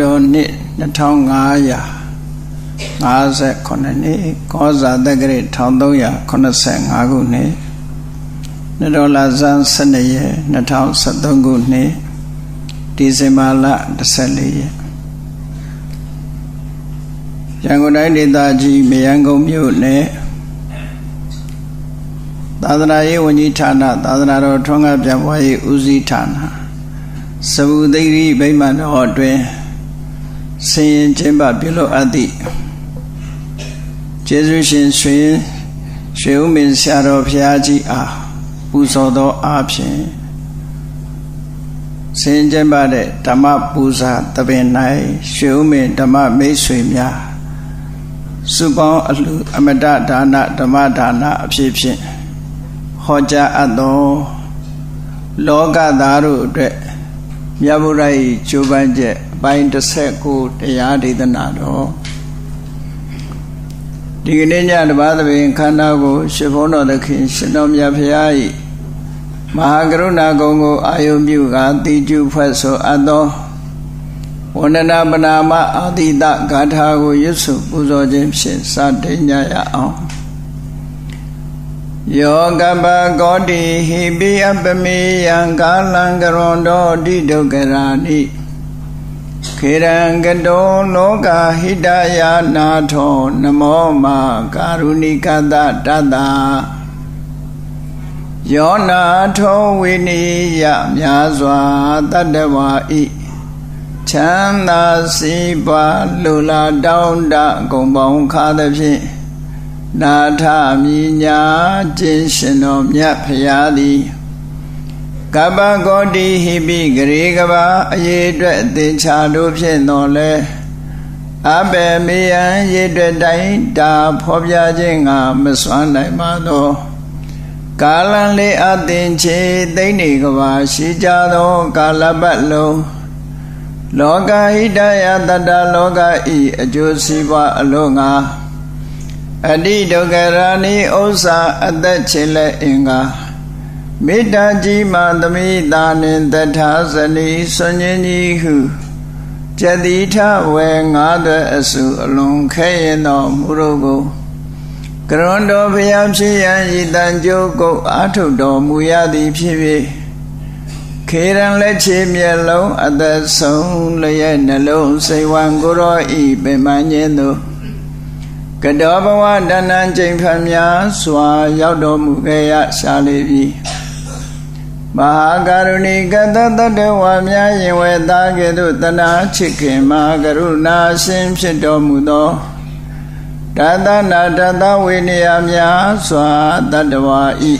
နာတော်နှစ်2500 59နှစ်ကောဇာတက္ကရာ1385ခုနှစ်နတော်လာဇန်12ရက်2013ခုနှစ်ဒီဇင်ဘာလ14ရက်ရန်ကုန်တိုင်းဒေသကြီးမယန်းကုန်းမြို့နယ်သာသနာရေးဝန်ကြီးဌာနသာသနာတော်ထွန်းကားပြပွားရေးဦးစီးဌာနစဗုသိရိဗိမာန်တော်အတွင် ဆင်ရင်ကျင်းပပြုလုပ်အပ်သည့်ကျေးဇူးရှင်ရွှေရွှေဦးမင်းဆရာတော်ဘုရားကြီးအားပူဇော်သောအားဖြင့်ဆင်ကျင်းပတဲ့ဓမ္မပူဇာတပင်၌ရွှေဦးမင်းဓမ္မမိတ်ဆွေများစုပေါင်းအလှအမတဒါနဓမ္မဒါနအဖြစ်ဖြင့်ဟောကြားအပ်သောလောကသားတို့အတွက်မြတ်ဗုဒ္ဓ၏ကျိုးပန်းချက်အ ပိုင်း19တရားဒေသနာတော်ဒီကနေ့ညတပါးသဘင်ခန္ဓာကိုရှင်ဘုန်းတော်သခင်ရှင်တော်မြတ်ဖရာ၏မဟာကရုဏာကုံကိုအာယုပြုကတိကျုဖွဲ့ဆိုအပ်သောဝန္ဒနာပနာမအာတိတဂါထာကိုရွတ်ဆိုပူဇော်ခြင်းဖြင့်စတင်ကြရအောင်ယောကပကောတိဟိပိအပမေယံကာလံကရွန်တော်တိဒုက္ခရာနိ ခေရံကတောလောကဟိတယာနာထောနမောမကာရုဏိကတတတယောနာထောဝိနိယမြာစွာတတ္တဝါဤချမ်းသာစီးပွားလူလာတောင်းတဂုံပေါင်းခါသဖြင့်နာထမြညာကျင့်ရှင်တော်မြတ်ဖရာသည် ကပ္ပဂောတိဟိပိဂရေကဘာအရေးအတွက်အသင်္ချာတို့ဖြင့်တော်လဲအဘေမေယံရေအတွက်တိုင်းတာဖော်ပြခြင်းကမစွမ်းနိုင်ပါသောကာလံလေးအသင်ချေသိမ့်နေကဘာရှိကြသော ကာလပတ်လုံးလောကဟိတယတတလောကဤအကျိုးစီးပွားအလို့ငါအတိဒုက္ခရာနိဥစ္စာအသက်ချေလက်အင်္ဂါ မေတ္တာကြီးမှသမိတာနှင့်တထာဇနီဆွန်ញင်းကြီးဟုကျတိထဝေငါးသွဲအစုအလွန်ခဲရင်တော်မူတို့ကိုကရွန်တော်ဘုရားဖြစ်ရန်ဤတန်ကြိုးကုတ်အာထုတော်မူရသည်ဖြစ်၍ခေရန်လက်ချေမျက်လုံးအသက်ဆုံးလျက်နှလုံးစိတ်ဝံကိုရောဤပင်မညင်းတို့ကတောဘဝတဏ္ဏကျိန်ဖန်များစွာရောက်တော်မူခဲ့ရရှာလေပြီ မဟာကရုဏီကတတတဝါများရင်ဝဲသားကဲ့သို့တနာချစ်ခင်မဟာကရုဏာရှင်ဖြစ်တော်မူသောတသနာတသဝိနည်းများစွာတတဝါဤ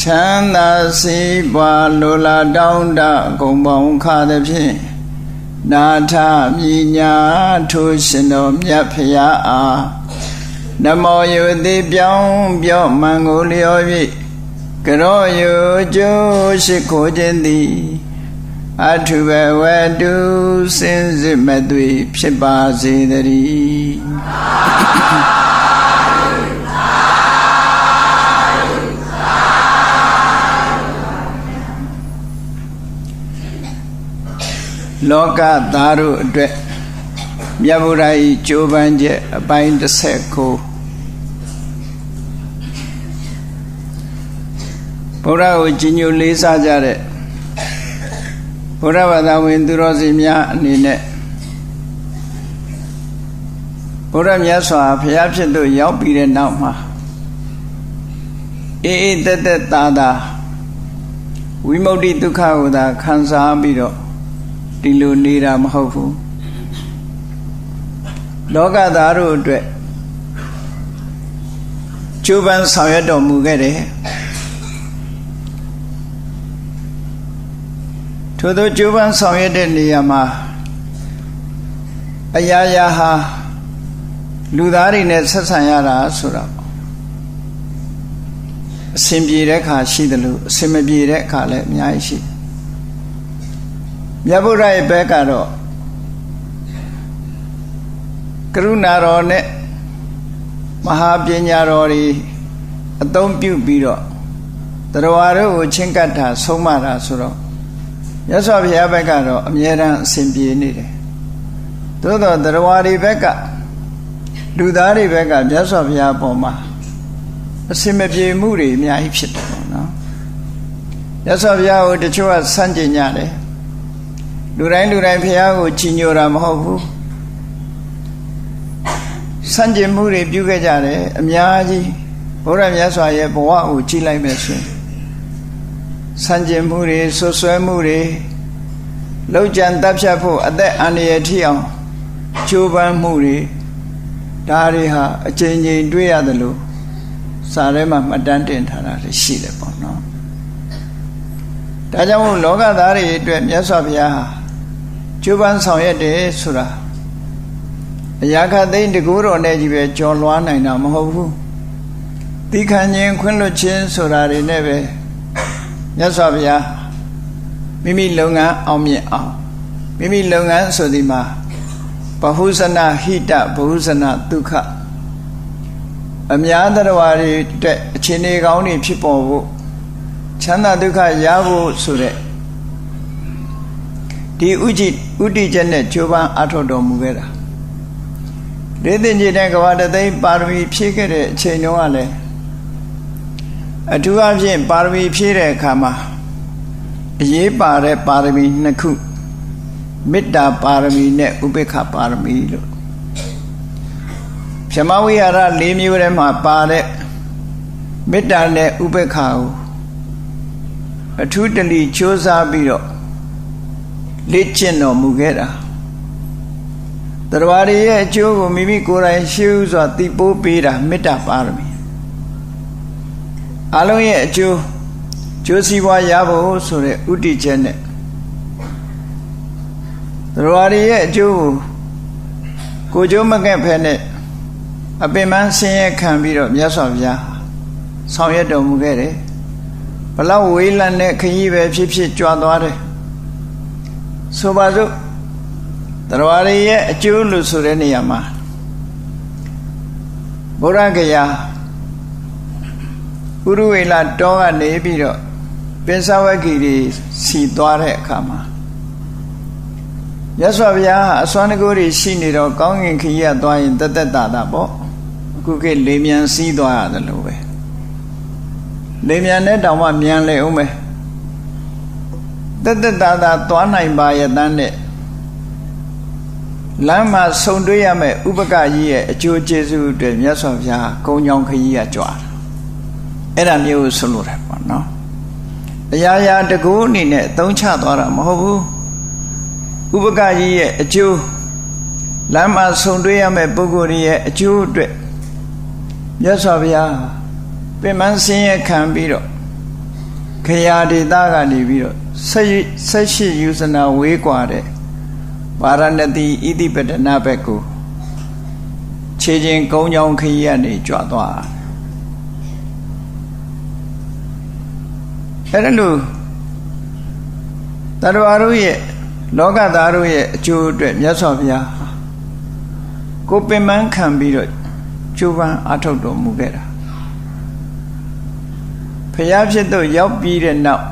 ချမ်းသာစီးပွားလိုလားတောင်းတဂုံပေါင်းခါသည်ဖြင့်နာထမြညာထိုးရှင်တော်မြတ်ဖရာအားနမောယုတိပြောင်းပြော့မှန်ကိုလျော်၍ ကရောယုကျိုးရှိခိုးခြင်းသည်အထုဘဝတုစင်စစ်မသွေဖြစ်ပါစေတည်းလောကသားတို့အတွက်မြတ်ဗုဒ္ဓ၏ကြိုးပမ်းချက်အပိုင်း30ကို ဘုရားကိုကြီးညိုလေးစားကြတဲ့ဘုရားဘာသာဝင်သူတော်စင်များအနေနဲ့ဘုရားမြတ်စွာဘုရားဖြစ်သူရောက်ပြီးတဲ့နောက်မှာအေးအေးတက်တက်သာသာဝိမု ക്തി ဒုက္ခကိုသာခံစားပြီးတော့ဒီလိုနေတာမဟုတ်ဘူးလောကသားတို့အတွက်ကျိုးပန်းဆောင်ရွက်တော်မူခဲ့တယ် ထို့သောကြိုးပမ်းဆောင်ရွက်တဲ့နေရာမှာအရာရာဟာလူသားတွေနဲ့ဆက်ဆံရတာဆိုတာအဆင်ပြေတဲ့ခါရှိတယ်လို့အဆင်မပြေတဲ့ခါလည်းအများကြီးရှိမြတ်ဗုဒ္ဓရဲ့ဘက်ကတော့ကရုဏာတော်နဲ့မဟာပညာတော်တွေအသုံးပြုပြီးတော့တရားတို့ကိုချင်းကပ်တာဆုံးမတာဆိုတော့ မြတ်စွာဘုရားဘက်ကတော့အမြဲတမ်းအစဉ်ပြေနေတယ်သို့တော့တရားတွေဘက်ကလူသားတွေဘက်ကမြတ်စွာဘုရားအပေါ်မှာအစင်မပြေမှုတွေအများကြီးဖြစ်တယ်ပေါ့နော်မြတ်စွာဘုရားကိုတချို့ကစန့်ကျင်ကြတယ်လူတိုင်းလူတိုင်းဘုရားကိုချီးညိုတာမဟုတ်ဘူးစန့်ကျင်မှုတွေပြုခဲ့ကြတယ်အများကြီးဘုရားမြတ်စွာရဲ့ဘဝကိုကြည်လိုက်မယ်ဆိုရင် စန့်ကျင်မှုတွေဆွဆွဲမှုတွေလောက်ကြံတပ်ဖြတ်ဖို့အသက်အန္တရာယ်ထိအောင်ကြိုးပမ်းမှုတွေဒါတွေဟာအချိန်ချင်းတွေ့ရတယ်လို့စာထဲမှာမှတ်တမ်းတင်ထားတာရှိတယ်ပေါ့နော်ဒါကြောင့်မို့လောကသားတွေအတွက်မြတ်စွာဘုရားဟာကျိုးပန်းဆောင်ရွက်တယ်ဆိုတာအရာခသိန်းတကူတော်နဲ့ကြီးပဲကြော်လွှားနိုင်တာမဟုတ်ဘူးတိခဏ်ချင်းခွင့်လွတ်ခြင်းဆိုတာတွေနဲ့ပဲ မြတ်စွာဘုရားမိမိလုပ်ငန်းအောင်မြင်အောင်မိမိလုပ်ငန်းဆိုဒီမှာဘဟုဇနဟိတဘဟုဇနဒုက္ခအများတရားတွေအတွက်အခြေအနေကောင်းတွေဖြစ်ပေါ်ဖို့ချမ်းသာဒုက္ခရဖို့ဆိုတဲ့ဒီဥจิตဥတည်ချက်နဲ့ကြိုးပမ်းအထောက်တော်မူခဲ့တာဒေသင်ကြီးတဲ့ကဘာတသိပါရမီဖြည့်ခဲ့တဲ့အချိန်တုန်းကလည်း အထူးအဖြင့်ပါရမီဖြည့်တဲ့အခါမှာအရေးပါတဲ့ပါရမီနှစ်ခုမေတ္တာပါရမီနဲ့ဥပေက္ခပါရမီလို့ဗြဟ္မဝိဟာရ၄မျိုးထဲမှာပါတဲ့မေတ္တာနဲ့ဥပေက္ခကိုအထူးတလီစ조사ပြီးတော့လေ့ကျင့်တော်မူခဲ့တာတရားရည်ရဲ့အကျိုးကိုမိမိကိုယ်တိုင်ရှင်းဥစွာသိပိုးပေးတာမေတ္တာပါရမီ အလုံးရဲ့အကျိုးကျိုးစီးပွားရဖို့ဆိုတဲ့ဥတည်ချက်နဲ့တရားရည်ရဲ့အကျိုးကိုကိုကျိုးမကက်ဖဲနဲ့အပင်မဆင်းရဲခံပြီးတော့မြတ်စွာဘုရားဆောင်ရွက်တော်မူခဲ့တယ်ဘလောက်ဝေးလံတဲ့ခရီးပဲဖြစ်ဖြစ်ကြွားသွားတယ်ဆိုပါစို့တရားရည်ရဲ့အကျိုးလို့ဆိုတဲ့နေရာမှာဗုဒ္ဓဂယာ ဥရဝေလတောကနေပြီးတော့ပင်စဝဂီတွေစီသွားတဲ့အခါမှာရသော်ဗျာအစွမ်းတကူတွေရှိနေတော့ကောင်းငင်ခရီးကသွားရင်တက်တက်တာတာပေါ့အခုခေတ်လေမြန်စီးသွားရတယ်လို့ပဲလေမြန်နဲ့တောင်မှမြန်လေအောင်ပဲတက်တက်တာတာသွားနိုင်ပါရဲ့တန်းနဲ့လမ်းမှာဆုံတွေ့ရမယ့်ဥပကကြီးရဲ့အကျိုးကျေးဇူးအတွက်မြတ်စွာဘုရားကုံကြောင်ခကြီးကကြွားတာ အဲ့ဒါမျိုးဆိုလို့တယ်ပေါ့နော်အရာရာတကူအနေနဲ့အသုံးချသွားတာမဟုတ်ဘူးဥပကကြီးရဲ့အကျိုးလမ်းမှာဆုံတွေ့ရမယ့်ပုဂ္ဂိုလ်ရဲ့အကျိုးအတွက်မြတ်စွာဘုရားပင်မဆင်းရဲခံပြီးတော့ခရာဒေသကနေပြီးတော့ဆက်ရှိယူဇနာဝေးกว่าတဲ့ပါရဏတိဣတိပတနာဘက်ကိုခြေချင်းကုန်းချောင်းခရီးကနေကြွသွား အဲ့ဒါလို့တရဝရုရဲ့လောကသားတို့ရဲ့အကျိုးအတွက်မြတ်စွာဘုရားကိုပင်ပန်းခံပြီးတော့ကျိုးပန်းအထုတ်တော်မူခဲ့တာဖျားဖြစ်တော့ရောက်ပြီးတဲ့နောက်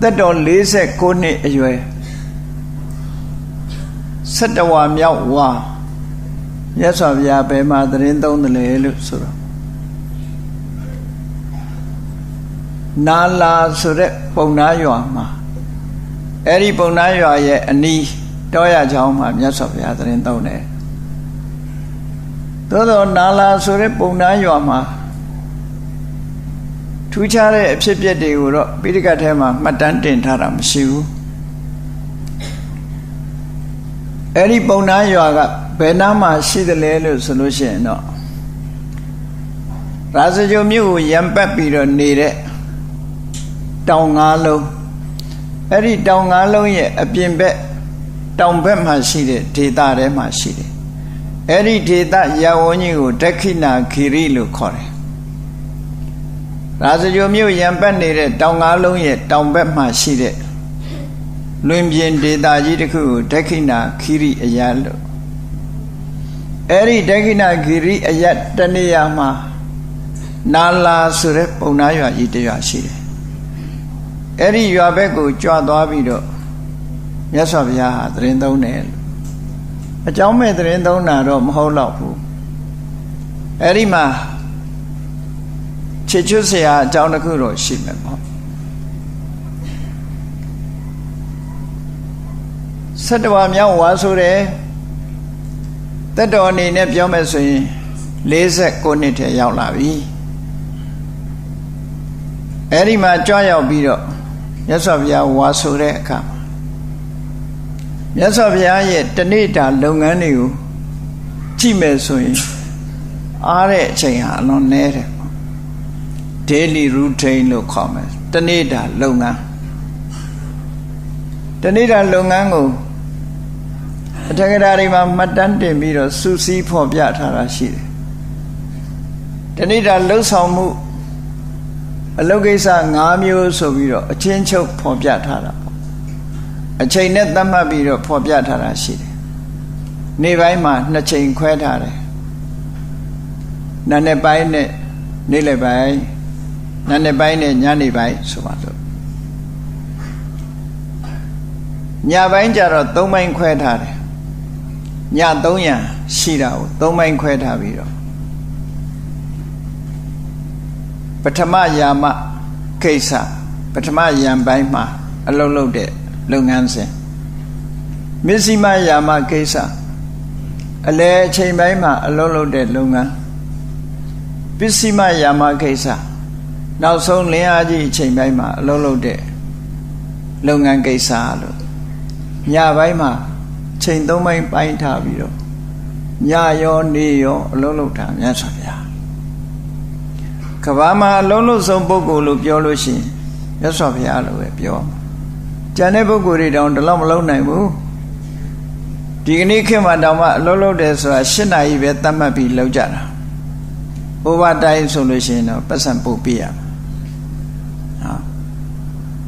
သက်တော်46နှစ်အရွယ်17ဝါမြောက်ဝါမြတ်စွာဘုရားဘယ်မှာသတင်းသုံးတယ်လဲလို့ဆိုတော့ နာလာဆိုတဲ့ပုံနာရွာမှာအဲ့ဒီပုံနာရွာရဲ့အနီးတောရချောင်းမှာမြတ်စွာဘုရားသတင်းသုံးတယ်သို့တော့နာလာဆိုတဲ့ပုံနာရွာမှာထူးခြားတဲ့အဖြစ်အပျက်တွေကိုတော့ပိဋကတ်ထဲမှာမှတ်တမ်းတင်ထားတာမရှိဘူးအဲ့ဒီပုံနာရွာကဘယ်နားမှာရှိသလဲလို့ဆိုလို့ရှိရင်တော့ရာဇဂိုမြို့ကိုရံပတ်ပြီးတော့နေတဲ့ တောင်ငါးလုံးအဲ့ဒီတောင်ငါးလုံးရဲ့အပြင်ဘက်တောင်ဘက်မှာရှိတဲ့ဒေသထဲမှာရှိတယ်အဲ့ဒီဒေသရဝန်းကြီးကိုဒက္ခိဏခီရိလို့ခေါ်တယ်ရာဇဂိုမြို့ရံပတ်နေတဲ့တောင်ငါးလုံးရဲ့တောင်ဘက်မှာရှိတဲ့လွင်ပြင်ဒေတာကြီးတစ်ခုကိုဒက္ခိဏခိရိအယလို့အဲ့ဒီဒက္ခိဏခိရိအယတနေရာမှာနာလာဆိုတဲ့ပုံနာရွာကြီးတရွာရှိတယ် အဲ့ဒီရွာဘက်ကိုကြွသွားပြီးတော့မြတ်စွာဘုရားဟာသတင်းသုံးတယ်အကြောင်းမဲ့သတင်းသုံးတာတော့မဟုတ်တော့ဘူးအဲ့ဒီမှာချစ်ချွတ်စရာအကြောင်းတစ်ခုတော့ရှိမယ်ပေါ့ဆတ္တဝါမြောက်ဝါဆိုတယ်တက်တော်အနေနဲ့ပြောမယ်ဆိုရင်49နှစ်ထဲရောက်လာပြီအဲ့ဒီမှာကြွရောက်ပြီးတော့ မြတ်စွာဘုရားဝါဆိုတဲ့အခါမြတ်စွာဘုရားရဲ့တနေ့တာလုပ်ငန်းတွေကိုကြည့်မယ်ဆိုရင်အားတဲ့အချိန်ဟာအလွန်နည်းတယ် daily routine လို့ခေါ်မယ်တနေ့တာလုပ်ငန်းတနေ့တာလုပ်ငန်းကိုအထက်ကရာတွေမှာမှတ်တမ်းတင်ပြီးတော့စူးစီးဖော်ပြထားတာရှိတယ်တနေ့တာလှုပ်ဆောင်မှု အလုပ်ကိစ္စ၅မျိုးဆိုပြီးတော့အချင်းချုပ်ဖော်ပြထားတာပေါ့အချိန်နဲ့သတ်မှတ်ပြီးတော့ဖော်ပြထားတာရှိတယ်နေ့ပိုင်းမှာနှစ်ချိန်ခွဲထားတယ်နာနေပိုင်းနဲ့နေ့လယ်ပိုင်းနာနေပိုင်းနဲ့ညနေပိုင်းဆိုပါလို့ညပိုင်းကျတော့၃ပိုင်းခွဲထားတယ်ည300ရှိတာကို၃ပိုင်းခွဲထားပြီးတော့ ပထမယာမကိစ္စပထမယံပိုင်းမှာအလုပ်လုပ်တဲ့လုပ်ငန်းစဉ်မစ္စည်းမယာမကိစ္စအလဲအချိန်ပိုင်းမှာအလုပ်လုပ်တဲ့လုပ်ငန်းပစ္စည်းမယာမကိစ္စနောက်ဆုံးလင်းအားကြီးအချိန်ပိုင်းမှာအလုပ်လုပ်တဲ့လုပ်ငန်းကိစ္စလို့ညပိုင်းမှာချိန်သုံးပိုင်းပိုင်းထားပြီးတော့ညရောနေရောအလုံးလုံးတာမြတ်စွာဘုရား ကဘာမှာအလုံးလုံးဆုံးပုဂ္ဂိုလ်လို့ပြောလို့ရှိရင်မြတ်စွာဘုရားလို့ပဲပြောကျန်တဲ့ပုဂ္ဂိုလ်တွေတောင်ဒီလောက်မလုံးနိုင်ဘူးဒီကနေ့ခေတ်မှာတောင်မှအလုံးလုံးတယ်ဆိုတာ၈နာရီပဲသတ်မှတ်ပြီးလောက်ကြတာဘိုးဘတိုင်းဆိုလို့ရှိရင်တော့ပတ်စံပုတ်ပြရမှာဟာ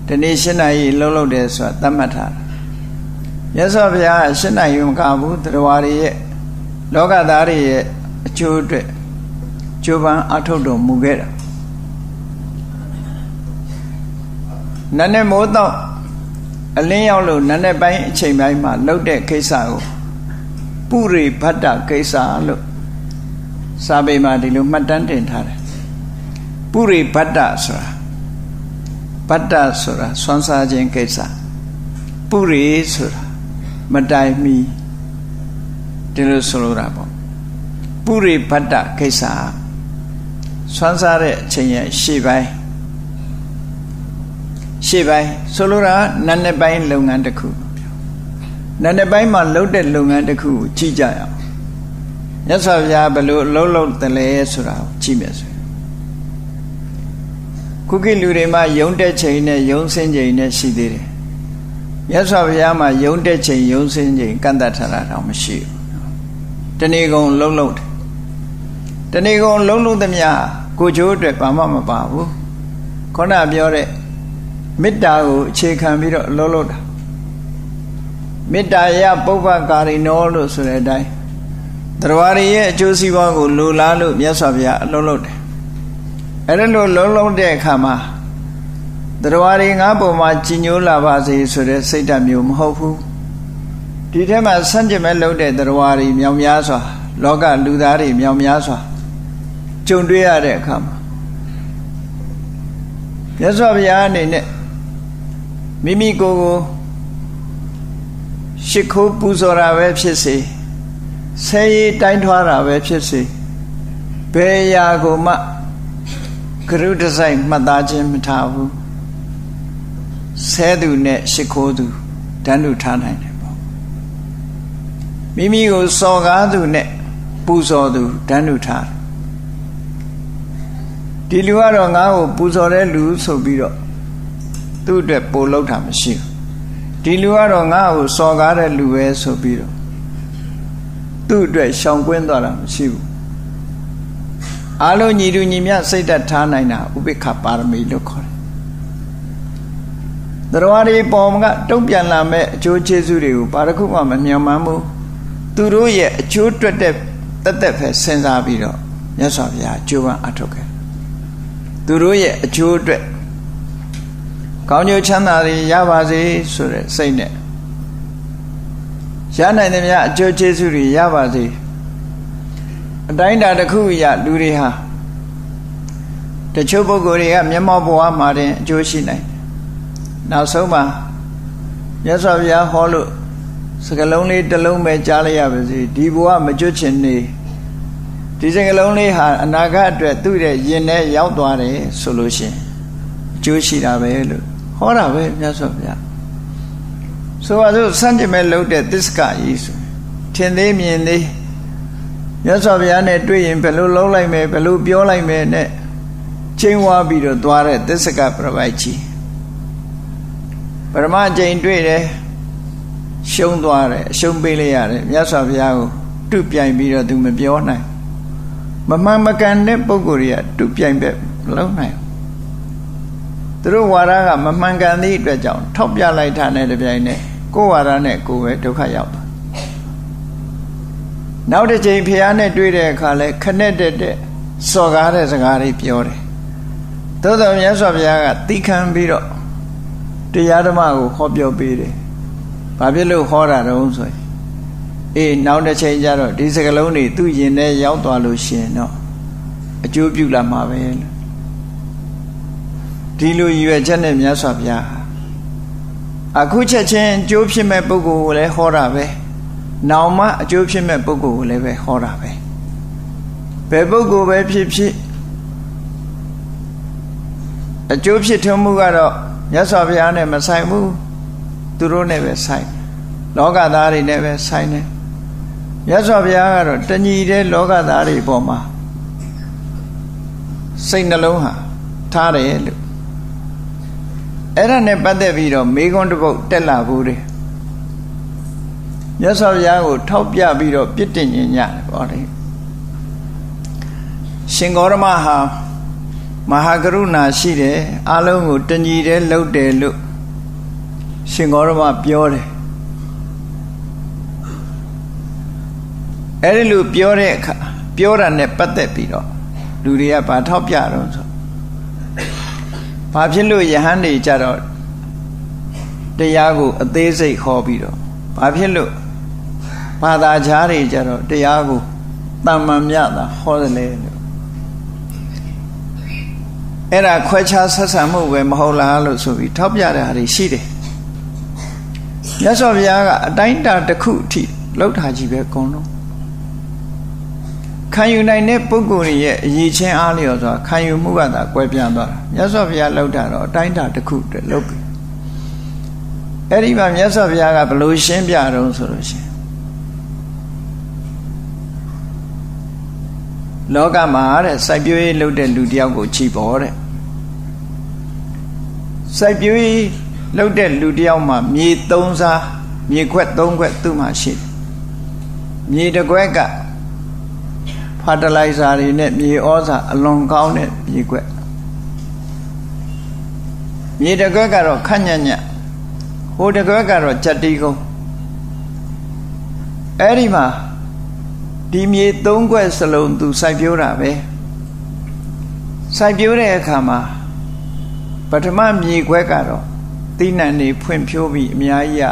ဒီနေ့၈နာရီလုံးလုံးတယ်ဆိုတာသတ်မှတ်ထားတာမြတ်စွာဘုရားရှင်းနိုင်ရုံမကဘူးတရားတွေရဲ့လောကသားတွေရဲ့အကျိုးအတွက် ကြိုးပမ်းအထုတ်တော်မူခဲ့တာနတ်နဲ့မိုးတော့အလင်းရောက်လို့နတ်နဲ့ပိုင်းအချိန်ပိုင်းမှာလှုပ်တဲ့ကိစ္စကိုပုရိဗတ္တကိစ္စလို့စာပေမှာဒီလိုမှတ်တမ်းတင်ထားတယ်ပုရိဗတ္တဆိုတာဗတ္တဆိုတာဆွမ်းစားခြင်းကိစ္စပုရိဆိုတာမတိုင်မီဒီလိုဆိုလိုတာပေါ့ပုရိဗတ္တကိစ္စ ဆွမ်းစားတဲ့အချိန်ရဲ့ရှေ့ပိုင်းရှေ့ပိုင်းဆိုလိုတာနာနဲ့ပိုင်းလုပ်ငန်းတစ်ခုနာနဲ့ပိုင်းမှာလုပ်တဲ့လုပ်ငန်းတစ်ခုကိုကြည့်ကြရအောင်မြတ်စွာဘုရားဘယ်လိုအလုံးလုံးတယ်လဲဆိုတာကိုကြည့်မယ်ဆိုရင်ခုခေတ်လူတွေမှာယုံတဲ့ချိန်နဲ့ယုံစင်းချိန်နဲ့ရှိသေးတယ်မြတ်စွာဘုရားမှာယုံတဲ့ချိန်ယုံစင်းချိန်ကန့်တတ်ထားတာတော့မရှိဘူးတဏီကုံလုံးလုံးတယ်တဏီကုံလုံးလုံးသမျှ ကိုချိုးအတွက်ဘာမှမပါဘူးခေါဏပြောတဲ့မေတ္တာကိုအခြေခံပြီးတော့လုံးလုံးတာမေတ္တာယပုပ္ပကာရိနောလို့ဆိုတဲ့အတိုင်းတရားရည်ရဲ့အကျိုးစီးပွားကိုလိုလားလို့မြတ်စွာဘုရားအလုံးလုံးတယ်အဲ့ဒါလို့လုံးလုံးတဲ့အခါမှာတရားတွေငါးပုံမှာကြည်ညိုလာပါစေဆိုတဲ့စိတ်ဓာတ်မျိုးမဟုတ်ဘူးဒီထဲမှာဆန့်ကျင်မဲ့လုပ်တဲ့တရားတွေမြောင်များစွာလောကလူသားတွေမြောင်များစွာ ကြုံတွေ့ရတဲ့အခါမှာမြတ်စွာဘုရားအနေနဲ့မိမိကိုယ်ကိုရှ िख ိုးပူဇော်တာပဲဖြစ်စေဆဲရီတိုင်းထွားတာပဲဖြစ်စေဘယ်ရာကိုမှကရုတစိုက်မှတ်သားခြင်းမထားဘူးဆဲသူနဲ့ရှ िख ိုးသူတန်းတူထားနိုင်တယ်ပေါ့မိမိကိုစော်ကားသူနဲ့ပူဇော်သူတန်းတူထား ဒီလူကတော့ငါ့ကိုပူဇော်တဲ့လူဆိုပြီးတော့သူ့အတွက်ပို့လောက်တာမရှိဘူးဒီလူကတော့ငါ့ကိုစော်ကားတဲ့လူပဲဆိုပြီးတော့သူ့အတွက်ရှောင်ကွင်းသွားတာမရှိဘူးအလုံးညီတူညီမျှစိတ်သက်ထားနိုင်တာဥပိ္ပခပါရမီလို့ခေါ်တယ်တရားတွေပေါ်ကတုံ့ပြန်လာမဲ့အကျိုးကျေးဇူးတွေကိုဘာတစ်ခုမှမမျှော်မှန်းဘူးသူတို့ရဲ့အကျိုးတွက်တဲ့တက်တက်ပဲစဉ်းစားပြီးတော့မြတ်စွာဘုရားကြိုးပမ်းအထောက်ခဲ့ သူတို့ရဲ့အကျိုးအတွက်ခကောင်းကျိုးချမ်းသာတွေရပါစေဆိုတဲ့စိတ်နဲ့ရနိုင်တဲ့မြတ်အကျိုးကျေးဇူးတွေရပါစေအတိုင်းတာတစ်ခုရလူတွေဟာတချို့ပုဂ္ဂိုလ်တွေကမျက်မှောက်ဘဝမှာတင်အကျိုးရှိနိုင်တယ်နောက်ဆုံးမှာမြတ်စွာဘုရားဟောလို့စကလုံးလေးတစ်လုံးပဲကြားလိုက်ရပါစေဒီဘဝမကျွတ်ချင်နေ ဒီစကလုံးလေးဟာအနာဂတ်အတွက်သူ့ရဲ့ရင်ထဲရောက်သွားတယ်ဆိုလို့ရှိရင်အကျိုးရှိတာပဲလို့ဟောတာပဲမြတ်စွာဘုရားဆိုပါစို့စံကျင်မဲ့လုပ်တဲ့သစ္စကကြီးဆိုထင်သေးမြင်သေးမြတ်စွာဘုရားနဲ့တွေ့ရင်ဘယ်လိုလုံးလိုက်မယ်ဘယ်လိုပြောလိုက်မယ်နဲ့ချိန်ဝါပြီးတော့သွားတဲ့သစ္စကပြပိုက်ကြီးပရမကျိန်တွေ့တယ်ရှုံးသွားတယ်အရှုံးပေးလိုက်ရတယ်မြတ်စွာဘုရားကိုတုပြိုင်ပြီးတော့သူမပြောနိုင် မမှန်မကန်တဲ့ပုံကိုယ်တွေကတုပြိုင်ပဲမလုံးနိုင်သူတို့ဝါဒကမမှန်ကန်သည့်အတွက်ကြောင့်ထောက်ပြလိုက်တာနဲ့တပြိုင်နက်ကိုယ်ဝါဒနဲ့ကိုယ်ပဲဒုက္ခရောက်သွားနောက်တစ်ချိန်ဖះနဲ့တွေ့တဲ့အခါလဲခနဲ့တက်တဲ့စော်ကားတဲ့စကားတွေပြောတယ်သို့တော်မြတ်စွာဘုရားကတိခံပြီးတော့တရားဓမ္မကိုဟောပြောပေးတယ်ဘာဖြစ်လို့ဟောတာတုံးဆိုရင် အေးနောက်တစ်ချိန်ကျတော့ဒီစကလုံးတွေသူ့ရင်ထဲရောက်သွားလို့ရှင်တော့အကျိုးပြုလာမှာပဲလို့ဒီလိုရည်ရွယ်ချက်နဲ့မြတ်စွာဘုရားအခုချက်ချင်းအကျိုးဖြစ်မဲ့ပုဂ္ဂိုလ်ကိုလည်းဟောတာပဲနောင်မှအကျိုးဖြစ်မဲ့ပုဂ္ဂိုလ်ကိုလည်းပဲဟောတာပဲဘယ်ပုဂ္ဂိုလ်ပဲဖြစ်ဖြစ်အကျိုးဖြစ်ထွန်းမှုကတော့မြတ်စွာဘုရားနဲ့မဆိုင်ဘူးသူတို့နဲ့ပဲဆိုင်လောကသားတွေနဲ့ပဲဆိုင်တယ် မြတ်စွာဘုရားကတော့တညီတဲ့လောကသားတွေပေါ်မှာစိတ်နှလုံးဟာထားတယ်လို့အဲ့ဒါနဲ့ပတ်သက်ပြီးတော့မေခွန်းတစ်ပုဒ်တက်လာဘူးတယ်မြတ်စွာဘုရားကို ထောက်ပြပြီးတော့ပြစ်တင်ညင်ညတယ်ပေါ့လေရှင်ဂေါရမဟာမဟာကရုဏာရှိတယ်အလုံးကိုတညီတဲ့လှုပ်တယ်လို့ရှင်ဂေါရမပြောတယ် အဲ့ဒီလိုပြောတဲ့အခါပြောတာနဲ့ပတ်သက်ပြီးတော့လူတွေကဘာထောက်ပြတော့ဆိုဘာဖြစ်လို့ယဟန်တွေကြတော့တရားကိုအသေးစိတ်ခေါ်ပြီးတော့ဘာဖြစ်လို့ဘာသာခြားတွေကြတော့တရားကိုတမ္မာမြတာဟောတယ်လေလို့အဲ့ဒါခွဲခြားဆက်ဆံမှုပဲမဟုတ်လားလို့ဆိုပြီးထောက်ပြတဲ့ဟာတွေရှိတယ်မြတ်စွာဘုရားကအတိုင်းတာတစ်ခုအထိလောက်ထားကြည့်ပဲအကုန်လုံး ခံယူနိုင်တဲ့ပုဂ္ဂိုလ်ရဲ့အရေးချင်းအားလျော်စွာခံယူမှုကသာကွဲပြားသွားတာမြတ်စွာဘုရားလောက်တာတော့အတိုင်းတာတစ်ခုတည်းလောက်ပြီအဲ့ဒီမှာမြတ်စွာဘုရားကဘလို့ရှင်းပြတော့ဆိုလို့ရှိရင်လောကမှာတဲ့စိုက်ပျိုးရေးလုပ်တဲ့လူတယောက်ကိုချီပေါ်တဲ့စိုက်ပျိုးရေးလုပ်တဲ့လူတယောက်မှာမြေ၃စားမြေခွက်၃ခွက်သူ့မှာရှိတယ်မြေတစ်ခွက်က ဖာတလိုက်စာတွေနဲ့မြေဩဇာအလွန်ကောင်းတဲ့မြေခွက်မြေတစ်ခွက်ကတော့ခန့်ညံ့ညံ့ဟိုတစ်ခွက်ကတော့ကြက်တီကုန်းအဲ့ဒီမှာဒီမြေ၃ခွက်စလုံးသူစိုက်ပျိုးတာပဲစိုက်ပျိုးတဲ့အခါမှာပထမမြေခွက်ကတော့သီးနှံတွေဖွင့်ဖြိုးပြီးအများကြီးရ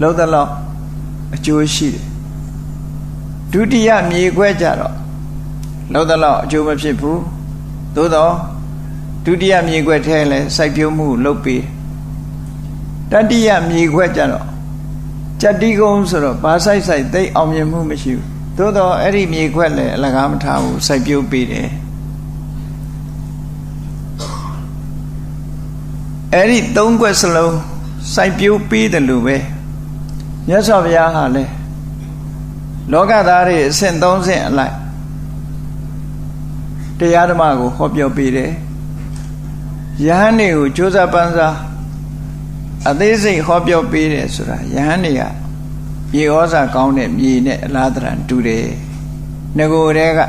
လုံးသလောက်အကျိုးရှိတယ်ဒုတိယမြေခွက်ကြတော့ လုံးသလောက်အကျိုးမဖြစ်ဘူးသို့တော့ဒုတိယမြေခွက်ထဲလဲစိုက်ပျိုးမှုလုပ်ပြီးတတိယမြေခွက်ကြတော့ကြတိကုန်းဆိုတော့ဘာဆိုင်ဆိုင်သိအောင်မြင်မှုမရှိဘူးသို့တော့အဲ့ဒီမြေခွက်လည်းအလကားမထားဘူးစိုက်ပျိုးပေးတယ်အဲ့ဒီသုံးခွက်စလုံးစိုက်ပျိုးပေးတယ်လို့ပဲမြတ်စွာဘုရားဟာလဲလောကသားတွေအဆင့်၃ဆင့်အလိုက် တရားဓမ္မကိုဟောပြောပေးတယ်ယဟန်တွေကိုကြိုးစားပန်းစားအသေးစိတ်ဟောပြောပေးတယ်ဆိုတာယဟန်တွေကမြေဩဇာကောင်းတဲ့မြေနဲ့အလားတရံတူတယ်ငကိုတဲက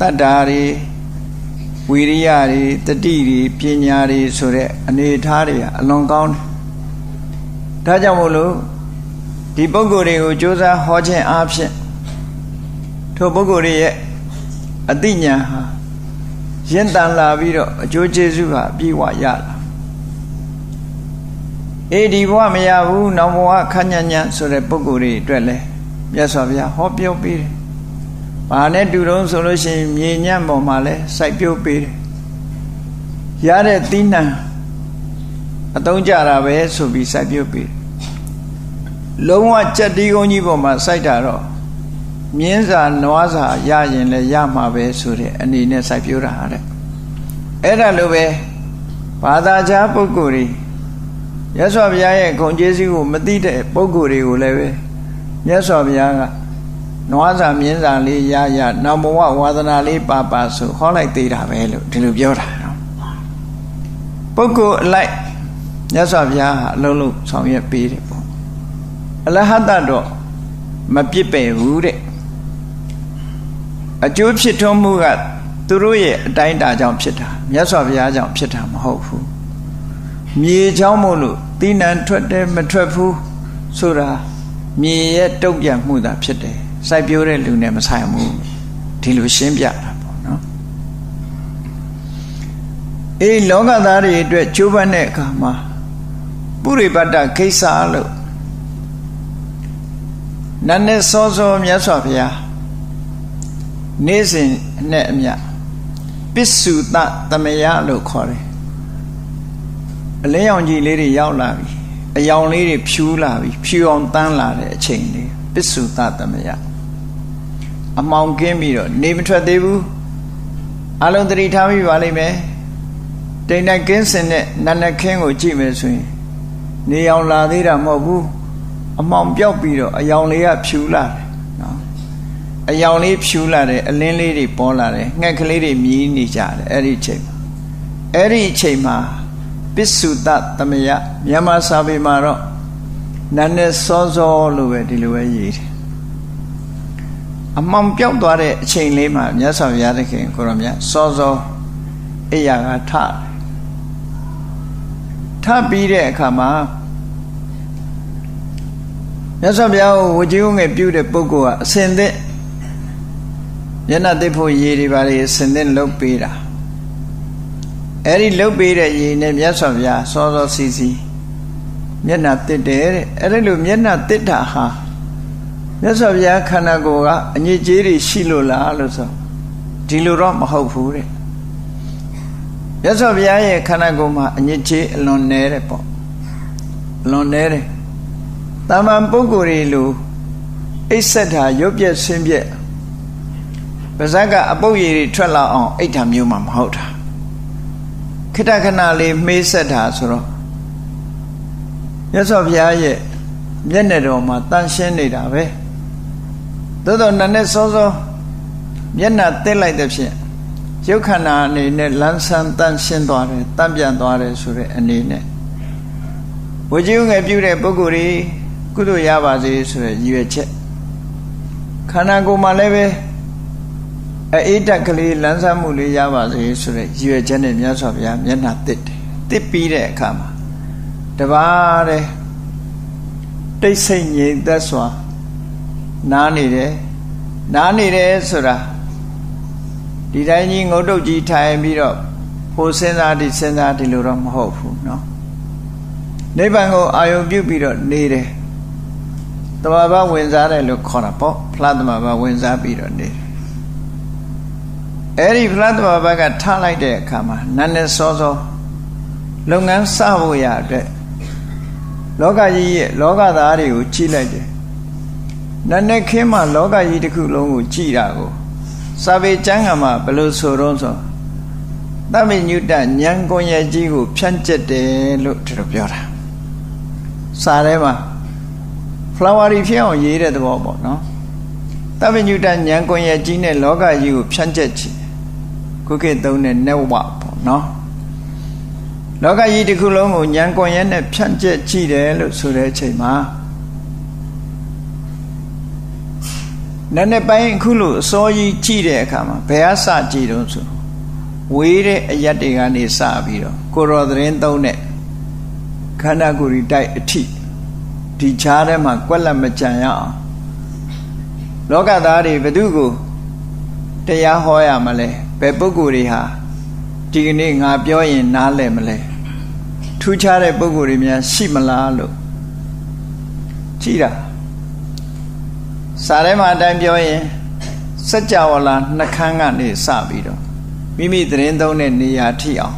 တတ္တာတွေဝီရိယတွေတတိတွေပညာတွေဆိုတဲ့အနေအထားတွေကအလွန်ကောင်းတယ်ဒါကြောင့်မို့လို့ဒီပုဂ္ဂိုလ်တွေကိုကြိုးစားဟောခြင်းအားဖြင့်ထိုပုဂ္ဂိုလ်တွေရဲ့အသိဉာဏ်ဟာ ရင့်တန်လာပြီးတော့အကျိုးကျေးဇူးဟာအပြည့်ဝရလာအေးဒီဘဝမရဘူးနောက်ဘဝခညံ့ညံ့ဆိုတဲ့ပုဂ္ဂိုလ်တွေအတွက်လဲမြတ်စွာဘုရားဟောပြောပေးတယ်။ဘာနဲ့တူတုံးဆိုလို့ရှိရင်မြေညံ့ပေါ်မှာလဲစိုက်ပျိုးပေးတယ်။ရတဲ့သီးနှံအတုံးကြတာပဲဆိုပြီးစိုက်ပျိုးပေးတယ်။လုံးဝကြက်တီးကုန်းကြီးပေါ်မှာစိုက်တာတော့ မြင်းစာနွားစာရရင်လည်းရမှာပဲဆိုတဲ့အနေနဲ့စိုက်ပျိုးတာတဲ့။အဲ့ဒါလိုပဲဘာသာခြားပုဂ္ဂိုလ်တွေမြတ်စွာဘုရားရဲ့ဂုဏ်ကျေးဇူးကိုမသိတဲ့ပုဂ္ဂိုလ်တွေကိုလည်းပဲမြတ်စွာဘုရားကနွားစာမြင်းစာလေးရရနောက်ဘဝဝါသနာလေးပါပါဆိုဟောလိုက်သေးတာပဲလို့ဒီလိုပြောတာနော်ပုဂ္ဂိုလ်အလိုက်မြတ်စွာဘုရားဟာအလုံးလုံးဆောင်ရွက်ပေးတယ်ပေါ့အလဟတတော့မပြစ်ပယ်ဘူးတဲ့ အကျိုးဖြစ်ထွန်းမှုကသူတို့ရဲ့အတိုင်းတာကြောင့်ဖြစ်တာမြတ်စွာဘုရားကြောင့်ဖြစ်တာမဟုတ်ဘူးမြေချောင်းမို့လို့တိနံထွက်တယ်မထွက်ဘူးဆိုတာမြေရဲ့တုတ်ပြတ်မှုသာဖြစ်တယ်စိုက်ပျိုးတဲ့လူနဲ့မဆိုင်ဘူးဒီလိုရှင်းပြတာပေါ့နော်အေးလောကသားတွေအတွက်ကျိုးပန်းတဲ့အခါမှာပုရိပတ်တခိစ္စလို့နတ်နဲ့စောစောမြတ်စွာဘုရား နေ့စဉ်နဲ့အမြပစ္စုတသမယလို့ခေါ်တယ်အလင်းရောင်ကြီးလေးတွေရောက်လာပြီအယောင်လေးတွေဖြူးလာပြီဖြူအောင်တန်းလာတဲ့အချိန်လေးပစ္စုတသမယအမောင်ကင်းပြီးတော့နေမထွက်သေးဘူးအလုံးသတိထားမိပါလိမ့်မယ်တိမ်တိုက်ကင်းစင်တဲ့နတ်နခင်းကိုကြည့်မယ်ဆိုရင်နေအောင်လာသေးတာမဟုတ်ဘူးအမောင်ပြောက်ပြီးတော့အယောင်လေးကဖြူလာတယ်နော် အယောင်လေးဖြူလာတယ်အလင်းလေးတွေပေါ်လာတယ်ငှက်ကလေးတွေမြည်နေကြတယ်အဲ့ဒီအချိန်အဲ့ဒီအချိန်မှာပစ္စုတသမယမြန်မာစာပေမှာတော့နာနဲ့စောစောလို့ပဲဒီလိုပဲရေးတယ်အမှန်ပြောက်သွားတဲ့အချိန်လေးမှာမြတ်စွာဘုရားသခင်ကိုရောမြတ်စောစောအိယာကထတယ်ထပြီးတဲ့အခါမှာမြတ်စွာဘုရားကိုဝကြီးဦးငယ်ပြုတဲ့ပုဂ္ဂိုလ်ကအစင်သစ် မျက်နှာသိဖို့ရည်တွေပါလေအစင်သစ်လုပ်ပေးတာအဲ့ဒီလှုပ်ပေးတဲ့ရေနဲ့မြတ်စွာဘုရားစောစောစီစီမျက်နှာတစ်တယ်တဲ့အဲ့ဒီလိုမျက်နှာတစ်တာဟာမြတ်စွာဘုရားခန္ဓာကိုယ်ကအညစ်အကြေးတွေရှိလို့လားလို့ဆိုဒီလိုတော့မဟုတ်ဘူးတဲ့မြတ်စွာဘုရားရဲ့ခန္ဓာကိုယ်မှာအညစ်အကြေးအလွန်နဲတယ်ပေါ့အလွန်နဲတယ်တာမန်ပုဂ္ဂိုလ်တွေလိုအိတ်ဆက်တာရုပ်ပြက်ဆင်းပြက် ပါဇက်ကအပုပ်ရည်တွေထွက်လာအောင်အိတ်ထာမျိုးမှမဟုတ်တာခိတခဏလေးမေးဆက်တာဆိုတော့မြတ်စွာဘုရားရဲ့မျက်နှာတော်မှာတန်ရှင်းနေတာပဲသို့တော့နနဲ့စောစောမျက်နှာတက်လိုက်တဲ့ဖြင့်ရုပ်ခန္ဓာအနေနဲ့လန်းဆန်းတန်ရှင်းသွားတယ်တန့်ပြန်သွားတယ်ဆိုတဲ့အနေနဲ့ဝကြီးငယ်ပြုတဲ့ပုဂ္ဂိုလ်တွေကုသိုလ်ရပါစေဆိုတဲ့ရည်ရွယ်ချက်ခန္ဓာကိုယ်မှာလည်းပဲ အေးတက်ကလေးလန်းဆန်းမှုလေးရပါစေဆိုတဲ့ရည်ရွယ်ချက်နဲ့မြတ်စွာဘုရားမျက်နှာတစ်တယ်တစ်ပြီးတဲ့အခါမှာတပါးတဲ့တိတ်ဆိတ်ငြိမ်သက်စွာနားနေတယ်နားနေတယ်ဆိုတာဒီတိုင်းကြီးငုတ်တုတ်ကြီးထိုင်ပြီးတော့ဟိုစဉ်းစားဒီစဉ်းစားဒီလိုတော့မဟုတ်ဘူးเนาะနိဗ္ဗာန်ကိုအာယုပြုပြီးတော့နေတယ်တဘာဝဝင်စားတယ်လို့ခေါ်တာပေါ့ဖလားတဘာဝဝင်စားပြီးတော့နေတယ် အဲ့ဒီဖလားတဘာဝကထားလိုက်တဲ့အခါမှာနန်းနဲ့စောစောလုပ်ငန်းစဖို့ရအတွက်လောကကြီးရဲ့လောကသားတွေကိုကြည့်လိုက်တယ်နန်းနဲ့ခင်းမှာလောကကြီးတစ်ခုလုံးကိုကြည့်တာကိုစာပေကျမ်းဂန်မှာဘယ်လိုဆိုတော့ဆိုသဗ္ဗညုတဉာဏ်ကွန်ရဲ့ကြီးကို ဖြန့်ကျက်တယ်လို့ဒီလိုပြောတာစာထဲမှာ flower ဖြစ်အောင်ရေးတဲ့သဘောပေါ့နော်သဗ္ဗညုတဉာဏ်ကွန်ရဲ့ကြီးနဲ့လောကကြီးကိုဖြန့်ကျက်ချင် ခုခေတ်သုံးတဲ့ network ပေါ့နော်လောကကြီးတစ်ခုလုံးကိုဉာဏ်ကွန်ရက်နဲ့ဖြန့်ကျက်ကြည့်တယ်လို့ဆိုတဲ့အချိန်မှာနည်းနည်းပိုင်းအခုလို့အစောကြီးကြည့်တဲ့အခါမှာဘယ်အစကြည့်တော့ဆိုဝေးတဲ့အရက်တွေကနေစပြီးတော့ကိုရောသတင်းသုံးတဲ့ခန္ဓာကိုယ်ကြီးတိုက်အထိဒီခြားထဲမှာကွက်လက်မကြံရအောင်လောကသားတွေဘသူကိုတရားဟောရမလဲဘ ယ်ပုဂ္ဂိုလ်တွေဟာဒီကနေ့ငါပြောရင်နားလည်မလဲထထူးခြားတဲ့ပုဂ္ဂိုလ်တွေများရှိမလားလို့ကြည့်တာစာထဲမှာအတိုင်းပြောရင်စัจ java လာနှခမ်းကနေစပြီးတော့မိမိသတင်းသုံးတဲ့နေရာထိအောင်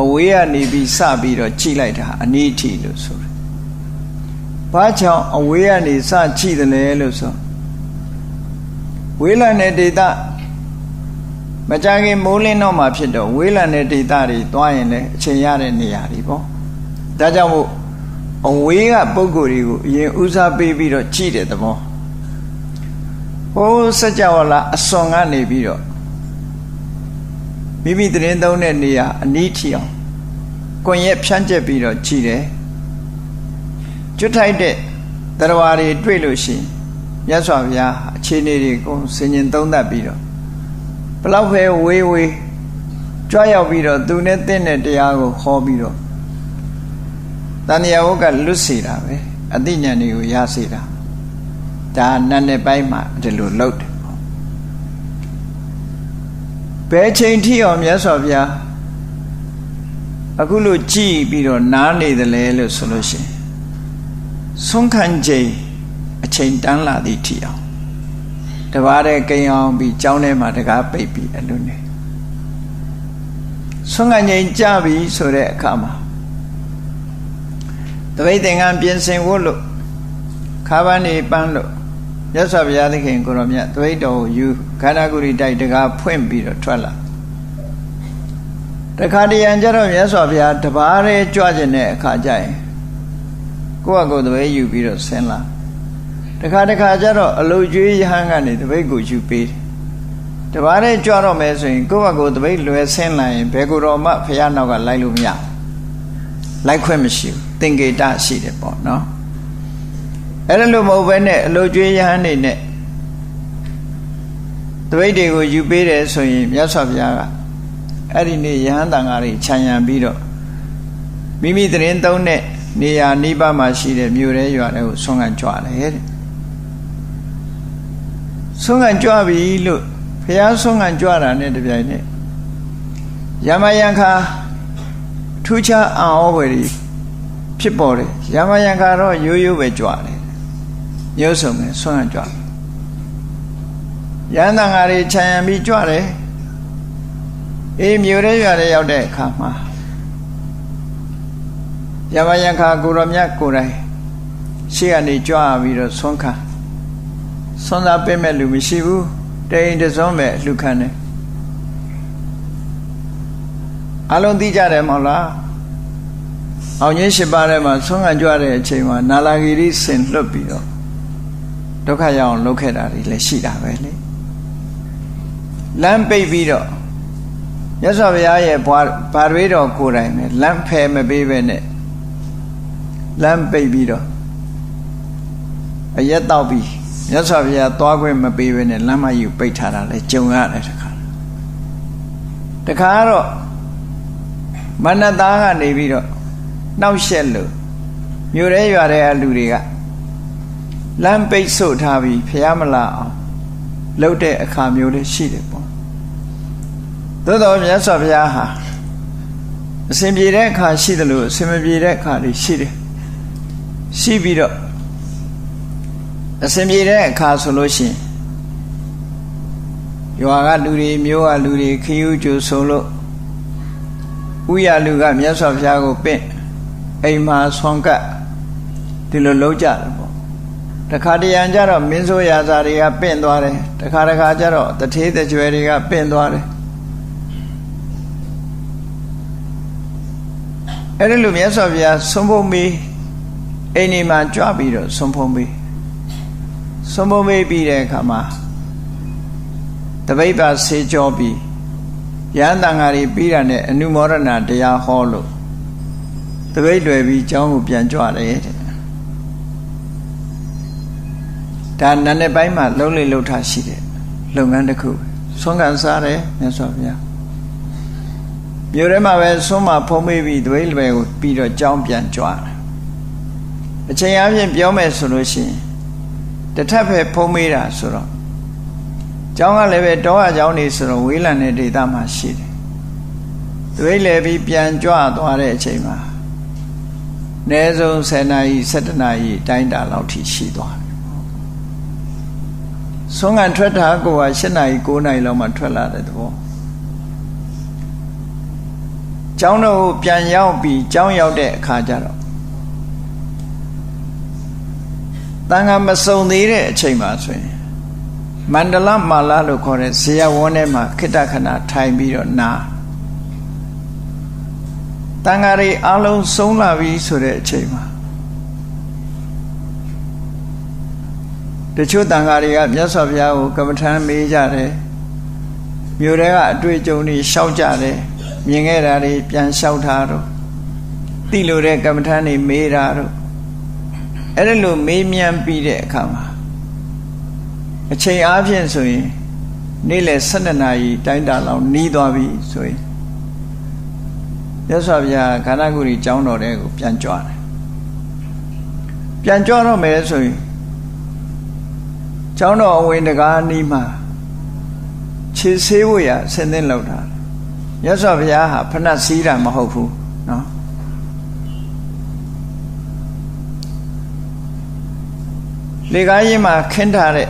အဝေးကနေပြီးစပြီးတော့ကြည့်လိုက်တာအနည်းထိလို့ဆိုတယ်။ဘာကြောင့်အဝေးကနေစကြည့်တယ်လဲလို့ဆိုဝေးလံတဲ့ဒေသ မကြခင်မိုးလင်းတော့မှဖြစ်တော့ဝေးလံတဲ့ဒေသတွေသွားရင်လည်းအချိန်ရတဲ့နေရာတွေပေါ့။ဒါကြောင့်မို့အဝေးကပုံကိုယ်တွေကိုအရင်ဦးစားပေးပြီးတော့ကြည့်တဲ့သဘော။ဟိုးစัจ java လာအစွန်ကနေပြီးတော့မိမိသတင်းသုံးတဲ့နေရာအနီးထီအောင်ကွန်ရက်ဖြန့်ကျက်ပြီးတော့ကြည်တယ်ကျွတ်ထိုက်တဲ့တရားတွေတွေ့လို့ရှိရင်မြတ်စွာဘုရားအခြေအနေတွေကိုဆင်ញင်သုံးသပ်ပြီးတော့ ဘလောက်ပဲဝေးဝေးကြွရောက်ပြီးတော့သူနဲ့တင့်တဲ့တရားကိုဟောပြီးတော့တဏှာဝုတ်ကလွတ်စေတာပဲအသိဉာဏ်တွေကိုရစေတာဒါနတ်နဲ့ပိုင်းမှာဒီလိုလုပ်တယ်ဘယ်ချိန်ထိအောင်မြတ်စွာဘုရားအခုလို့ကြည်ပြီးတော့နားနေတယ်လေလို့ဆိုလို့ရှိရင်ဆုံးခံချိန်အချိန်တန်းလာသည့်ထိအောင် တပါးတဲ့ကိန်းအောင်ပြီးကြောင်းထဲမှာတကားပိတ်ပြီးအလွန်နေဆုံးခံချိန်ကြပြီဆိုတဲ့အခါမှာတပိတ်သင်္ကန်းပြင်ဆင်ဖို့လို့ခါးပန်းနေပန်းလို့မြတ်စွာဘုရားသခင်ကိုရောမြတ်သဝိတော်ကိုယူခန္ဓာကုရိတိုက်တကားဖွင့်ပြီးတော့ထွက်လာတခါတရံကျတော့မြတ်စွာဘုရားတပါးရဲကြွကျင်တဲ့အခါကျရင်ကိုယ့်အကိုယ်သဘိယူပြီးတော့ဆင်းလာ တခါတခါကျတော့အလုကျွေးယဟန်ကနေသဘိကိုယူပေးတယ်တပါးရဲကြွတော့မယ်ဆိုရင်ကိုယ့်အကိုယ်သဘိလွယ်ဆင်းလာရင်ဘယ်ကိုယ်တော်မှဘုရားနောက်ကလိုက်လို့မရလိုက်ခွင့်မရှိဘူးသင်္ကေတရှိတယ်ပေါ့နော်အဲ့ဒါလို့မဟုတ်ဘဲနဲ့အလိုကျွေးရဟန်းနေနဲ့တပိတ်တွေကိုယူပေးတယ်ဆိုရင်မြတ်စွာဘုရားကအဲ့ဒီနေ့ယဟန်တန်ဃာတွေခြံရံပြီးတော့မိမိတရင်သုံးတဲ့နေရာနိဗ္ဗာန်မှာရှိတဲ့မြို့ရဲရွာတွေကိုဆွမ်းခံကြွတယ်တဲ့ ဆွမ်းခံကြွပြီလို့ဘုရားဆွမ်းခံကြွတာနဲ့တပြိုင်နက်ယမယံခါထူးခြားအံ့ဩဖွယ်ဖြစ်ပေါ်တယ်ယမယံခါတော့ရိုးရိုးပဲကြွတယ်ရုပ်ဆုံးနဲ့ဆွမ်းကြွရဟန္တာငါတွေခြံရံပြီးကြွတယ်အေးမြို့ရဲရွာရဲရောက်တဲ့အခါမှာယမယံခါကိုရမြတ်ကိုယ်တိုင်ရှေ့ကနေကြွပြီးတော့ဆွမ်းခါ ဆွမ်းသာပေးမဲ့လူမရှိဘူးတိန်တစုံပဲလှူခံတယ်အလုံးသိကြတယ်မဟုတ်လားအောင်ကြီးရှိပါးထဲမှာဆွမ်းခံကြွတဲ့အချိန်မှာနာလာဂီရိဆင်လွတ်ပြီးတော့ဒုက္ခရအောင်လုပ်ခဲ့တာတွေလည်းရှိတာပဲလေလမ်းပိတ်ပြီးတော့မြတ်စွာဘုရားရဲ့ဘာတွေတော်ကိုယ်တိုင်ပဲလမ်းဖယ်မပေးပဲနဲ့လမ်းပိတ်ပြီးတော့အရက်တောက်ပြီး မြတ်စွာဘုရားသွားခွင့်မပေးပဲနဲ့လမ်းမယူပိတ်ထားတာလဲကြုံရတယ်တခါတခါတော့မနသားကနေပြီးတော့နှောက်ရှက်လို့မြို့ရဲရွာတဲ့လူတွေကလမ်းပိတ်ဆို့ထားပြီးဖះမလာအောင်လှုပ်တဲ့အခါမျိုးလေးရှိတယ်ပေါ့သို့တော်မြတ်စွာဘုရားဟာအစဉ်ပြေတဲ့အခါရှိတယ်လို့အစဉ်မပြေတဲ့အခါတွေရှိတယ်ရှိပြီးတော့ အစဉ်ပြေတဲ့အခါဆိုလို့ရှိရင်ရွာကလူတွေမျိုးကလူတွေခီးဥကျူဆိုလို့ဥရလူကမြတ်စွာဘုရားကိုပင့်အိမ်မှာဆွမ်းကပ်ဒီလိုလုံးကြတယ်ပေါ့တခါတရံကျတော့မင်းဆိုးရာဇာတွေကပင့်သွားတယ်တခါတခါကျတော့တထေးတကြွယ်တွေကပင့်သွားတယ်အဲ့ဒီလိုမြတ်စွာဘုရားဆုံးဖုံးပြီးအိမ်ဒီမှာကြွပြီးတော့ဆုံးဖုံးပြီး ဆုံးဖုံးပြီးပြီးတဲ့အခါမှာတပိတ်ပါဆေးကြောပြီးရဟန်းတန်ဃာတွေပြီးတာနဲ့အနုမောဒနာတရားဟောလို့တပိတ်တွေပြီးကျောင်းကိုပြန်ကြွတယ်တဲ့ဒါနာနဲ့ပိုင်းမှာလုံးလေးလှုပ်ထားရှိတယ်လုပ်ငန်းတစ်ခုဆွမ်းကန်စားတယ်မြတ်စွာဘုရားမြို့ထဲမှာပဲဆွမ်းမဖုံးမေးပြီးသွေးလွယ်ကိုပြီးတော့ကြောင်းပြန်ကြွားတယ်အချိန်အချင်းပြောမယ်ဆိုလို့ရှိရင် တထပ်ပဲဖုံးမေးတာဆိုတော့ကျောင်းကလည်းပဲတောအကျောင်းနေဆိုတော့ဝေးလံတဲ့ဒေသမှာရှိတယ်သွေးလဲပြီးပြန်ကြွသွားတဲ့အချိန်မှာနည်းဆုံး10နာရီ17နာရီတိုင်းတာလောက်ထိရှိသွားတယ်ဆုံးကန်ထွက်တာကိုက7နာရီ9နာရီလောက်မှထွက်လာတဲ့သဘောကျောင်းတော်ကိုပြန်ရောက်ပြီးကျောင်းရောက်တဲ့အခါကျတော့ တန်ခါမစုံသေးတဲ့အချိန်မှာဆိုရင်မန္တလမာလာလို့ခေါ်တဲ့ဇေယဝန်းထဲမှာခိတ္တခဏထိုင်ပြီးတော့နာတန်ဃာတွေအလုံးဆုံးလာပြီဆိုတဲ့အချိန်မှာတချို့တန်ဃာတွေကမြတ်စွာဘုရားကိုကမ္မထမ်းမေးကြတယ်မြို့တွေကအတွေ့အကြုံတွေရှောက်ကြတယ်မြင်ခဲ့တာတွေပြန်လျှောက်ထားတော့တိလို့တဲ့ကမ္မထမ်းတွေမေးတာတော့ အဲ့ဒါလိုမေးမြန်းပြီးတဲ့အခါမှာအချိန်အားဖြင့်ဆိုရင်နေ့လယ်12နာရီတိုင်းတာလောက်နီးသွားပြီဆိုရင်ရသော်ဗျာခန္ဓာကိုယ်ကြီးကြောင်းတော်တဲ့ကိုပြန်ကြွတယ်ပြန်ကြွတော့မယ်ဆိုရင်ကျောင်းတော်အဝင်တကားနီးမှာခြေဆေးဖို့ရဆင်းသင်းလောက်တာရသော်ဘုရားဟာဖဏတ်စည်းတာမဟုတ်ဘူးနော် လေကားရင်မှာခင်းထားတဲ့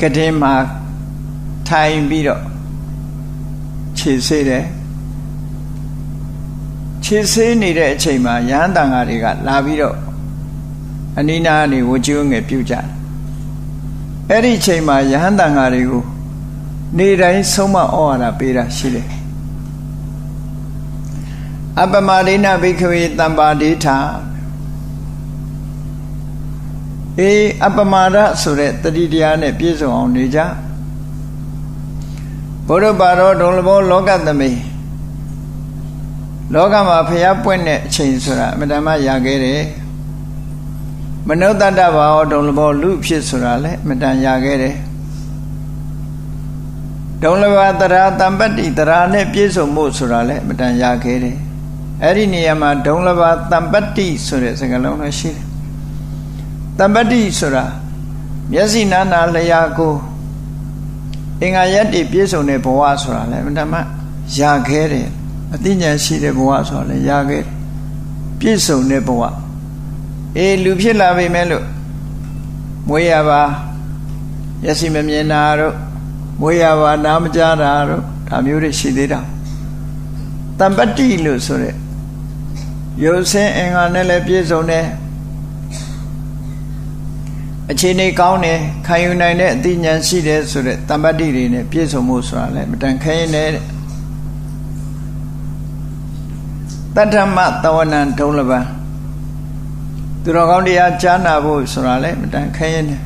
ကတင်မှာထိုင်ပြီးတော့ခြေဆေးတယ်ခြေဆေးနေတဲ့အချိန်မှာရဟန်းတန်ဃာတွေကလာပြီးတော့အနိနာကနေဝကြိုးငယ်ပြုတ်ကြတယ်အဲ့ဒီအချိန်မှာယဟန်တန်ဃာတွေကိုနေတိုင်းဆုံးမဩဝါဒပေးတာရှိတယ်အပမဒိနဘိခဝေတံပါဒိဋ္ဌာ အေးအပမာဒဆိုတဲ့တတိတရားနဲ့ပြည့်စုံအောင်နေကြဘုရားပါတော်ဒုံလဘောလောကသမိလောကမှာဖျားပွင့်တဲ့အချိန်ဆိုတာအမတမရခဲ့တယ်မနုဿတ္တဘာဝဒုံလဘောလူဖြစ်ဆိုတာလည်းအမတန်ရခဲ့တယ်ဒုံလဘတရာတံပတ္တိတရာနဲ့ပြည့်စုံမှုဆိုတာလည်းအမတန်ရခဲ့တယ်အဲ့ဒီနေရာမှာဒုံလဘတံပတ္တိဆိုတဲ့စကားလုံးလည်းရှိတယ် တံပတ္တိဆိုတာမျက်စိနာနာလျာကိုအင်္ဂါရက်တွေပြည့်စုံတဲ့ဘဝဆိုတာလည်းအမှန်မှရခဲ့တယ်အသိဉာဏ်ရှိတဲ့ဘဝဆိုတာလည်းရခဲ့တယ်ပြည့်စုံတဲ့ဘဝအေးလူဖြစ်လာပြီမဲ့လို့မွေးရပါရစီမမြင်တာတို့မွေးရပါနားမကြားတာတို့ဒါမျိုးတွေရှိသေးတာတံပတ္တိလို့ဆိုတဲ့ရုပ်ဆင်းအင်္ဂါနဲ့လည်းပြည့်စုံတယ် အခြေအနေကောင်းတယ်ခံယူနိုင်တဲ့အသိဉာဏ်ရှိတယ်ဆိုတဲ့တမ္ပတ္တိတွေနဲ့ပြည့်စုံမှုဆိုတာလည်းမတန်ခဲရင်တဲ့တတ္ထမတဝနံဒုံလပံသူတော်ကောင်းတရားကြားနာဖို့ဆိုတာလည်းမတန်ခဲရင်တဲ့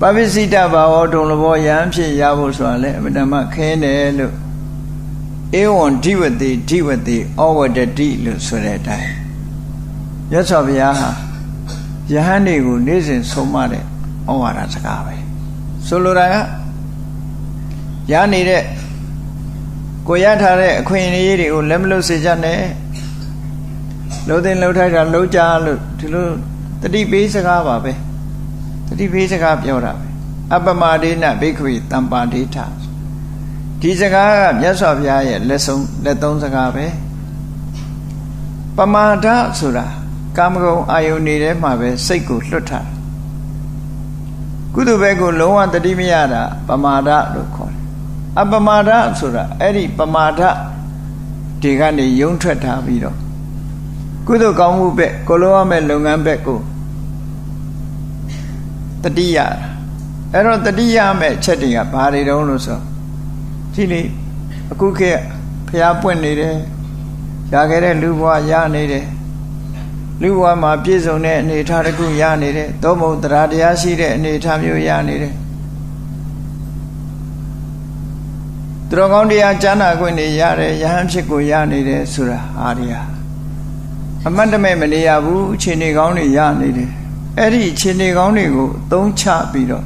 ပပိစိတဘာဝဒုံလဘောယံဖြစ်ရဖို့ဆိုတာလည်းအမတန်မှခဲတယ်လို့ဧဝံဓိဝတိဓိဝတိဩဝတတိလို့ဆိုတဲ့အတိုင်းရသော်ဘုရားဟာ ယဟန်တွေကိုနေ့စဉ်ဆုံးမတဲ့ဩဝါဒစကားပဲဆိုလိုတာကရနေတဲ့ကိုရထားတဲ့အခွင့်အရေးတွေကိုလက်မလွတ်စေကြနဲ့လှုပ်တဲ့လှုပ်ထိုက်တာလှုပ်ကြလို့ဒီလိုတတိပေးစကားပါပဲတတိပေးစကားပြောတာပဲအပမဒေနဘိက္ခွေတံပါဒိဋ္ဌဒီစကားကမြတ်စွာဘုရားရဲ့လက်ဆုံးလက်သုံးစကားပဲပမာဒဆိုတာ ကာမဂုဏ်အာယုန်နေထဲမှာပဲစိတ်ကိုလွတ်ထားကုသိုလ်ဘက်ကိုလုံးဝတတိမရတာပမာဒလို့ခေါ်တယ်အပမာဒဆိုတာအဲ့ဒီပမာဒဒီကနေယုံထွက်ထားပြီးတော့ကုသိုလ်ကောင်းမှုဘက်ကိုလုံးဝမဲ့လုပ်ငန်းဘက်ကိုတတိယအဲ့တော့တတိယမဲ့ချက်တွေကဘာတွေတုံးလို့ဆိုကြည့်လေအခုခေတ်ဖျားပွင့်နေတယ်ရခဲ့တဲ့လူဘဝရနေတယ် လူဘဝမှာပြည့်စုံတဲ့အနေအထားတစ်ခုရနေတယ်သို့မဟုတ်တရားတရားရှိတဲ့အနေအထားမျိုးရနေတယ်သူတော်ကောင်းတရားကျမ်းနာခွင့်တွေရတယ်ယဟန်ဖြစ်ကိုရနေတယ်ဆိုတာဟာဒီဟာအမတ်တမဲ့မနေရဘူးခြေနေကောင်းတွေရနေတယ်အဲ့ဒီခြေနေကောင်းတွေကိုအသုံးချပြီးတော့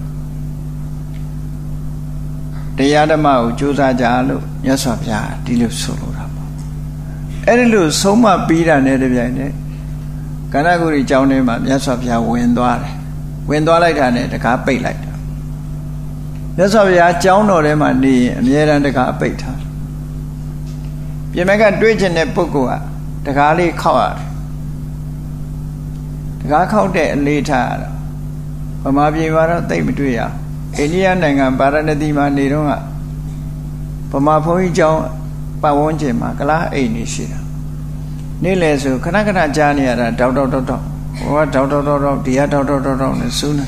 တရားဓမ္မကိုကြိုးစားကြလို့မြတ်စွာဘုရားဒီလိုဆိုလိုတာပေါ့အဲ့ဒီလိုဆုံးမပြီးတာနဲ့တပြိုင်တည်း ကန္နဂုရီကျောင်းထဲမှာမြတ်စွာဘုရားဝင်သွားတယ်ဝင်သွားလိုက်တာနဲ့တကားပိတ်လိုက်တာမြတ်စွာဘုရားကျောင်းတော်ထဲမှာနေရင်အမြဲတမ်းတကားပိတ်ထားပြင်မဲ့ကတွေးကျင်တဲ့ပုဂ္ဂိုလ်ကတကားလေးခောက်ရတယ်တကားခောက်တဲ့အလေးထားရတော့ဗမာပြည်မှာတော့သိမတွေ့ရအိန္ဒိယနိုင်ငံဗာရာဏသီမှာနေတော့ကဗမာဘုန်းကြီးကျောင်းပတ်ဝန်းကျင်မှာကလားအိမ်နေရှိတာ နေ့လယ်ဆိုခဏခဏကြားနေရတာတောက်တောက်တောက်တောက်ဟိုကတောက်တောက်တောက်တောက်ဒီကတောက်တောက်တောက်တောက်နဲ့စူးနေ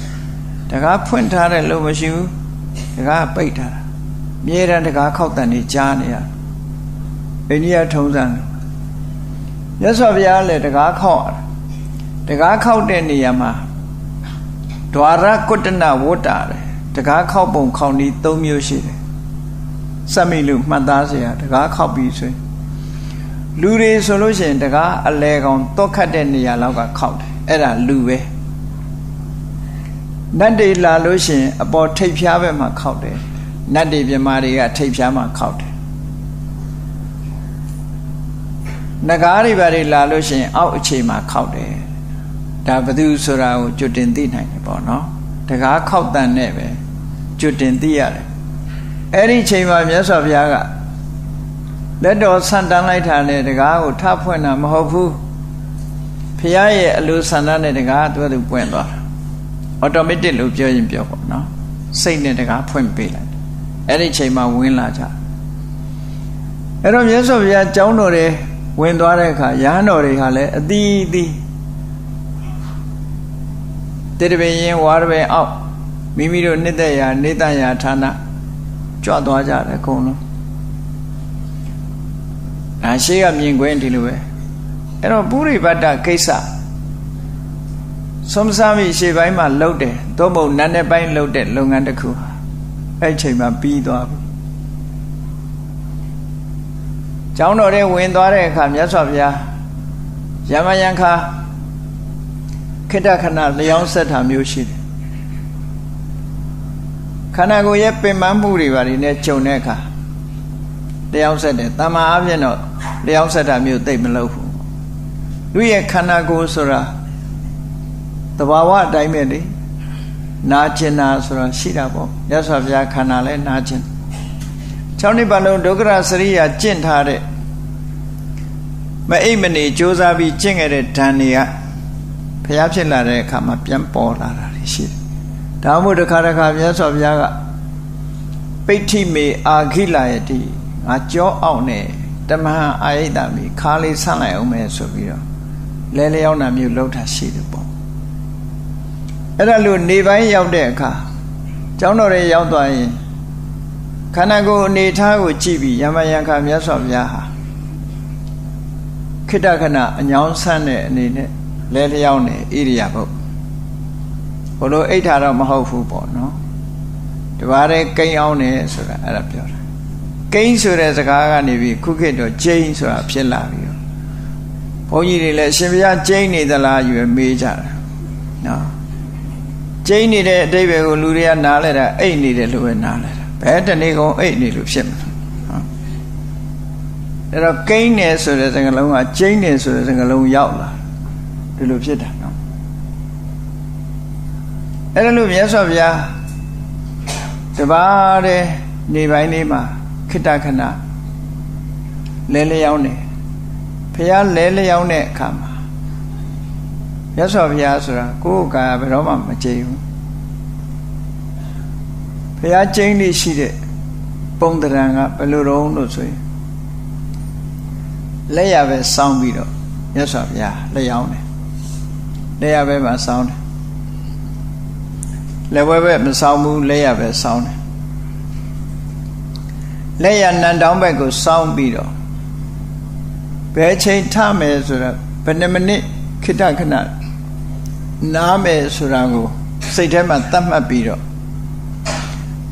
တကားဖွင့်ထားတဲ့လို့မရှိဘူးတကားပိတ်ထားတာမြဲတမ်းတကားခောက်တန်နေကြားနေရအိန္ဒိယထုံးစံမြတ်စွာဘုရားလည်းတကားခောက်တကားခောက်တဲ့နေရာမှာဒွါရကုတ္တနဝတ္တာတယ်တကားခောက်ပုံခောက်နည်း၃မျိုးရှိတယ်စက်မိလို့မှတ်သားစရာတကားခောက်ပြီးဆိုရင် လူတွေဆိုလို့ရှိရင်တကားအလဲကောင်တောက်ခတ်တဲ့နေရာလောက်ကခောက်တယ်အဲ့ဒါလူပဲနတ်တွေလာလို့ရှိရင်အပေါ်ထိပ်ဖြားဘက်မှာခောက်တယ်နတ်တွေပြမာတွေကထိပ်ဖြားမှာခောက်တယ်နဂါးတွေဘာတွေလာလို့ရှိရင် အောက်အခြေမှာခောက်တယ်ဒါဘသူဆိုတာကိုကြွတင်သိနိုင်တယ်ပေါ့နော်တကားခောက်တန်နဲ့ပဲကြွတင်သိရတယ်အဲ့ဒီချိန်မှာမြတ်စွာဘုရားက လက်တော်ဆန်တန်းလိုက်တာနဲ့တကားကိုထဖွင့်တာမဟုတ်ဘူးဘုရားရဲ့အလိုဆန္ဒနဲ့တကားသူကသူပွင့်သွားတာအော်တိုမက်တစ်လို့ပြောရင်ပြောပေါ့နော်စိတ်နဲ့တကားဖွင့်ပေးလိုက်အဲ့ဒီချိန်မှာဝင်လာကြအဲ့တော့မြတ်စွာဘုရားကျောင်းတော်တွေဝင်သွားတဲ့အခါရဟန်းတော်တွေကလည်းအသီးသီးတေတပင်ရင်ဝါရပင်အောက်မိမိတို့နှစ်သက်ရာနေတန်ရာဌာနကြွသွားကြတယ်အကုန်လုံး ဒါရှိကမြင်ခွင့်ဒီလိုပဲအဲ့တော့ပုရိပတ်တကိစ္စဆုံးစားမိရှေ့ပိုင်းမှာလှုပ်တယ်သို့မဟုတ်နန်းတဲ့ပိုင်းလှုပ်တဲ့လုပ်ငန်းတစ်ခုအဲ့ချိန်မှာပြီးသွားပြီကျောင်းတော်ထဲဝင်သွားတဲ့အခါမြတ်စွာဘုရားယမယံခါခိတ္တခဏလျောင်းဆက်တာမျိုးရှိတယ်ခန္ဓာကိုယ်ရဲ့ပင်ပန်းမှုတွေပါနေနဲ့ဂျုံတဲ့အခါလျောင်းဆက်တယ်တမ္မာအပြင်တော့ လျောင်းဆက်တာမျိုးသိမလုပ်ဘူးလူရဲ့ခန္ဓာကိုယ်ဆိုတာတဘာဝအတိုင်းပဲလေနာကျင်တာဆိုတာရှိတာပေါ့ရသော်ဘုရားခန္ဓာလဲနာကျင်၆နှစ်ပတ်လုံးဒုက္ခရစရိယာကျင့်ထားတဲ့မအိပ်မနေစ조사ပြီးကျင့်ခဲ့တဲ့ဓာန်တွေကဘုရားဖြစ်လာတဲ့အခါမှာပြန်ပေါ်လာတာရှိတယ်။ဒါမှမဟုတ်တစ်ခါတစ်ခါမြတ်စွာဘုရားကပိဋ္ဌိမေအာခိလာယတိငါကြောအောင်နဲ့ တမဟအာယိတမိခါလေးဆန့်လိုက်အောင်မယ်ဆိုပြီးတော့လဲလျောင်းတာမျိုးလှုပ်တာရှိတယ်ပေါ့။အဲ့ဒါလို့နေပိုင်းရောက်တဲ့အခါကျောင်းတော်ရဲ့ရောက်သွားရင်ခန္ဓာကိုယ်အနေထားကိုကြည့်ပြီးယမယံခါမြတ်စွာဘုရားဟာခိတ္တခဏအညောင်းဆန်းတဲ့အနေနဲ့လဲလျောင်းနေဣရိယာပုတ်ဘလို့အိဋ္ဌာတော့မဟုတ်ဘူးပေါ့နော်တပါးတဲ့ကိန်းအောင်နေဆိုတာအဲ့ဒါပြောတာ ကိန်းဆိုတဲ့စကားကနေပြီးခုခေတ်တော့ကျိန်းဆိုတာဖြစ်လာပြီးတော့ဘုန်းကြီးတွေလည်းအရှင်ဘုရားကျိန်းနေသလားယူမေးကြတာနော်ကျိန်းနေတဲ့အတိတ်ပဲကိုလူတွေကနားလဲတာအိတ်နေတယ်လို့ပဲနားလဲတာဘယ်တနေ့ကုန်အိတ်နေလို့ဖြစ်မှာအဲ့တော့ကိန်းနေဆိုတဲ့စကားလုံးကကျိန်းနေဆိုတဲ့စကားလုံးရောက်လာဒီလိုဖြစ်တာနော်အဲ့ဒါလို့မြတ်စွာဘုရားတပါးတဲ့နေပိုင်းလေးမှာ ခိတခဏလဲလျောင်းနေဘုရားလဲလျောင်းတဲ့အခါမှာမြတ်စွာဘုရားဆိုတာကိုယ်ကာယဘယ်တော့မှမကြိမ်ဘူးဘုရားကျင်းလေးရှိတဲ့ပုံတရံကဘယ်လိုတော့လို့ဆိုရင်လက်ရပဲစောင်းပြီးတော့မြတ်စွာဘုရားလက်ရောင်းတယ်လက်ရပဲမှာစောင်းတယ်လက်ဝဲပဲမစောင်းဘူးလက်ရပဲစောင်းတယ် လက်ရနန်တောင်းဘက်ကိုစောင်းပြီးတော့ဘယ်ချိန်ထမယ်ဆိုတော့ဘယ်နှမိနစ်ခိတခဏနားမယ်ဆိုတာကိုစိတ်ထဲမှာသတ်မှတ်ပြီးတော့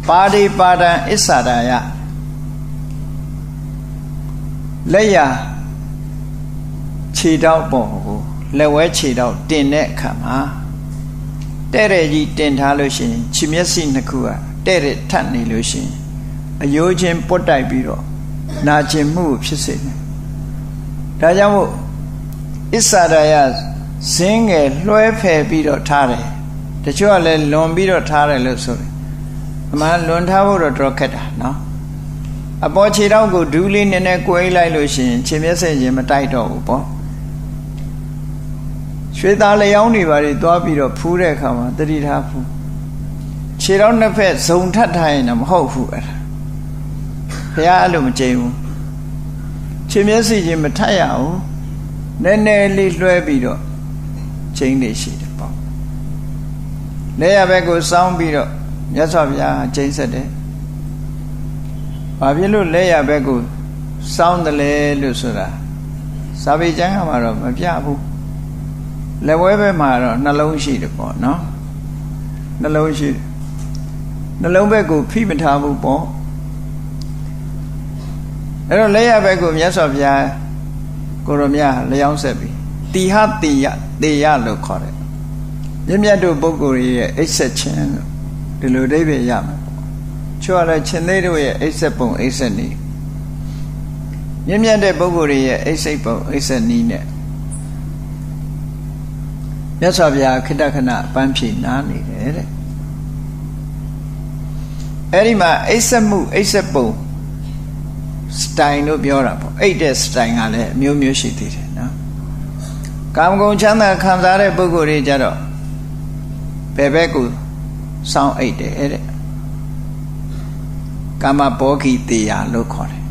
ပါရိပါဒံအစ္ဆရာယလက်ရခြေတောက်ပေါ်ကိုလက်ဝဲခြေတောက်တင်တဲ့အခါမှာတဲ့တဲ့ကြီးတင်ထားလို့ရှိရင်ခြေမျက်စိနှစ်ခုကတဲ့တဲ့ထပ်နေလို့ရှိရင် အယိုးချင်းပုတ်တိုက်ပြီးတော့နာကျင်မှုဖြစ်စေတယ်။ဒါကြောင့်မို့အစ္ဆရာယဇင်းငယ်လွှဲဖယ်ပြီးတော့ထားတယ်။တချို့ကလည်းလွန်ပြီးတော့ထားတယ်လို့ဆိုတယ်။အမှန်လွန်ထားဖို့တော့တော်ခက်တာနော်။အပေါ်ခြေထောက်ကိုဒူးလေးနည်းနည်းကွေးလိုက်လို့ရှိရင်ခြေမျက်စိချင်းမတိုက်တော့ဘူးပေါ့ရွှေသားလျောင်းတွေပါတွေသွားပြီးတော့ဖူးတဲ့အခါမှာတတိထားဖူးခြေထောက်နှစ်ဖက်ဇုံထပ်ထားရင်တော့မဟုတ်ဘူးအဲ့ဒါ ဘုရားအဲ့လိုမကြိမ်ဘူးခြေမျက်စိချင်းမထပ်ရအောင်နည်းနည်းလေးလွှဲပြီးတော့ချိန်နေရှိတယ်ပေါ့လက်ရဘက်ကိုစောင်းပြီးတော့မြတ်စွာဘုရားချိန်ဆက်တယ်ဘာဖြစ်လို့လက်ရဘက်ကိုစောင်းတယ်လဲလို့ဆိုတာစာပေကျမ်းကမှာတော့မပြဘူးလက်ဝဲဘက်မှာတော့နှလုံးရှိတယ်ပေါ့နော်နှလုံးရှိနှလုံးဘက်ကိုဖိမထားဘူးပေါ့ အဲ့တော့လက်ရဘက်ကိုမြတ်စွာဘုရားကိုရမြလျောင်းဆက်ပြီးတိဟတိယတေယလို့ခေါ်တယ်မြင့်မြတ်တို့ပုဂ္ဂိုလ်ရဲ့အိပ်ဆက်ခြင်းလို့ဒီလိုအိဗယ်ရမှာချွတ်ရချင်းသေးတို့ရဲ့အိပ်ဆက်ပုံအိပ်ဆက်နည်းမြင့်မြတ်တဲ့ပုဂ္ဂိုလ်ရဲ့အိပ်စိတ်ပုံအိပ်ဆက်နည်းနဲ့မြတ်စွာဘုရားခိတ္တခဏပန်းဖြေနားနေတယ်တဲ့အဲ့ဒီမှာအိပ်ဆက်မှုအိပ်ဆက်ပုံ စတိုင်လို့ပြောတာပေါ့အိတ်တဲ့စတိုင်ကလည်းအမျိုးမျိုးရှိသေးတယ်နော်ကာမဂုဏ်ချမ်းသာခံစားတဲ့ပုဂ္ဂိုလ်တွေကြတော့ဘယ်ဘက်ကိုစောင်းအိတ်တယ်တဲ့ကာမဘောဂီတေယလို့ခေါ်တယ်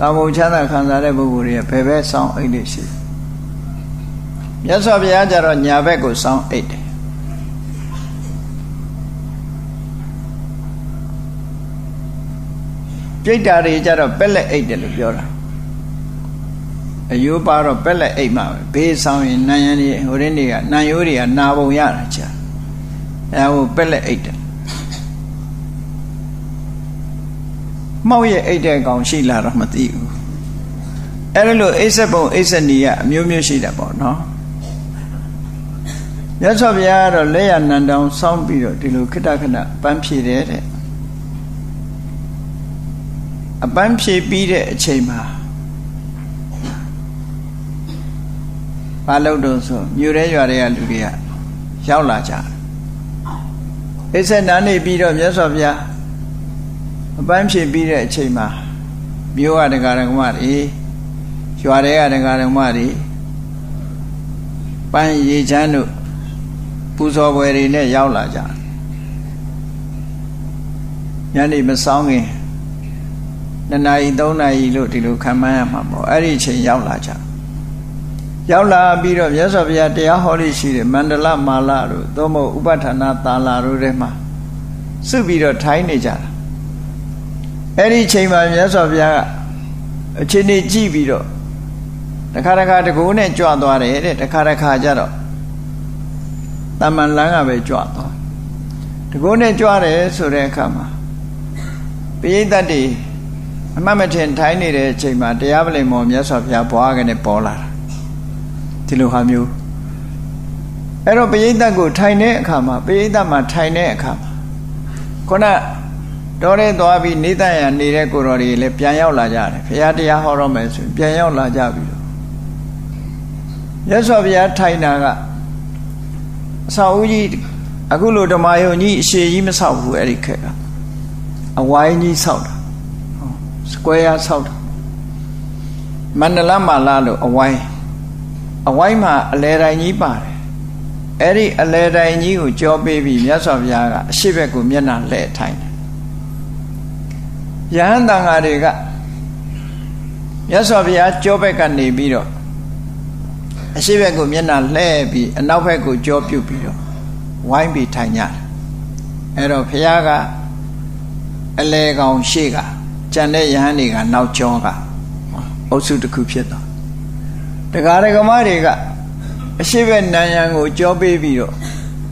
ကာမဂုဏ်ချမ်းသာခံစားတဲ့ပုဂ္ဂိုလ်တွေကဘယ်ဘက်စောင်းအိတ်လို့ရှိမြတ်စွာဘုရားကြတော့ညာဘက်ကိုစောင်းအိတ်တယ် ပြိတ္တာတွေကြတော့ပက်လက်အိတ်တယ်လို့ပြောတာအယိုးပါတော့ပက်လက်အိတ်မှာဘေးဆောင်ရင်နန်ရန်တွေဟိုရင်းတွေကနန်ရိုးတွေကနာပုံရတာကြာအဲဟိုပက်လက်အိတ်တယ်မောက်ရဲ့အိတ်တဲ့ကောင်ရှိလာတော့မသိဘူးအဲ့လိုအိတ်ဆက်ပုံအိတ်ဆက်နီကအမျိုးမျိုးရှိတာပေါ့နော်မြတ်စွာဘုရားကတော့လက်ရနန်တောင်စောင်းပြီးတော့ဒီလိုခိတ္တခဏပန်းဖြေတယ်တဲ့ အပန်းဖြေပြီးတဲ့အချိန်မှာဘာလို့တော့ဆိုမြို့ရဲရွာတွေကလူတွေကရောက်လာကြတယ်အိစ္ဆနာနေပြီးတော့မြတ်စွာဘုရားအပန်းဖြေပြီးတဲ့အချိန်မှာမြို့ကဒကာဒကမတွေရွာတွေကဒကာဒကမတွေပန်းရေချမ်းတို့ပူဇော်ပွဲတွေနဲ့ရောက်လာကြတယ်ညနေမဆောင်ခင် 2နာရီ3နာရီလို့ဒီလိုခံမှန်းရမှာပေါ့အဲ့ဒီအချိန်ရောက်လာကြရောက်လာပြီးတော့မြတ်စွာဘုရားတရားဟောလို့ရှိတယ်မန္တလမာလတို့သို့မဟုတ်ဥပဋ္ဌာဏသာလာတို့ထဲမှာစုပြီးတော့ထိုင်းနေကြတာအဲ့ဒီအချိန်မှာမြတ်စွာဘုရားကအချိန်ကြီးကြည့်ပြီးတော့တခါတခါတကူနဲ့ကြွသွားတယ်တဲ့တခါတခါကျတော့တမန်လန်းကပဲကြွသွားတကူနဲ့ကြွတယ်ဆိုတဲ့အခါမှာပိဋကတ်တွေ အမှတ်မထင်ထိုင်းနေတဲ့အချိန်မှာတရားပလင်မော်မြတ်စွာဘုရားဘွားကနေပေါ်လာတာဒီလိုဟာမျိုးအဲ့တော့ပရိသတ်ကိုထိုင်တဲ့အခါမှာပရိသတ်မှာထိုင်တဲ့အခါမှာခုနတော်ရဲသွားပြီးနေတန်ရနေတဲ့ကိုတော်တွေလည်းပြန်ရောက်လာကြတယ်ဘုရားတရားဟောတော့မယ်ဆိုရင်ပြန်ရောက်လာကြပြီလို့မြတ်စွာဘုရားထိုင်တာကအဆောက်အဦကြီးအခုလိုဓမ္မယုံကြီးအရှိကြီးမဆောက်ဘူးအဲ့ဒီခက်ကအဝိုင်းကြီးဆောက်တာ စကွဲရဆောက်တာမန္တလမာလာလို့အဝိုင်းအဝိုင်းမှာအလဲတိုင်းကြီးပါတယ်အဲ့ဒီအလဲတိုင်းကြီးကိုကြောပေးပြီးမြတ်စွာဘုရားကအရှိဘက်ကိုမျက်နှာလှည့်ထိုင်တယ်ယဟန်တန်ဃာတွေကမြတ်စွာဘုရားကြောဘက်ကနေပြီးတော့အရှိဘက်ကိုမျက်နှာလှည့်ပြီးအနောက်ဘက်ကိုကြောပြုတ်ပြီးတော့ဝိုင်းပြီးထိုင်ကြတယ်အဲ့တော့ဘုရားကအလဲကောင်ရှေ့က ကြံတဲ့ယဟန်တွေကနောက်ကျောကအုပ်စုတစ်ခုဖြစ်သွားတရားဓမ္မတွေကအရှိဘက်နံရံကိုကြောပေးပြီးတော့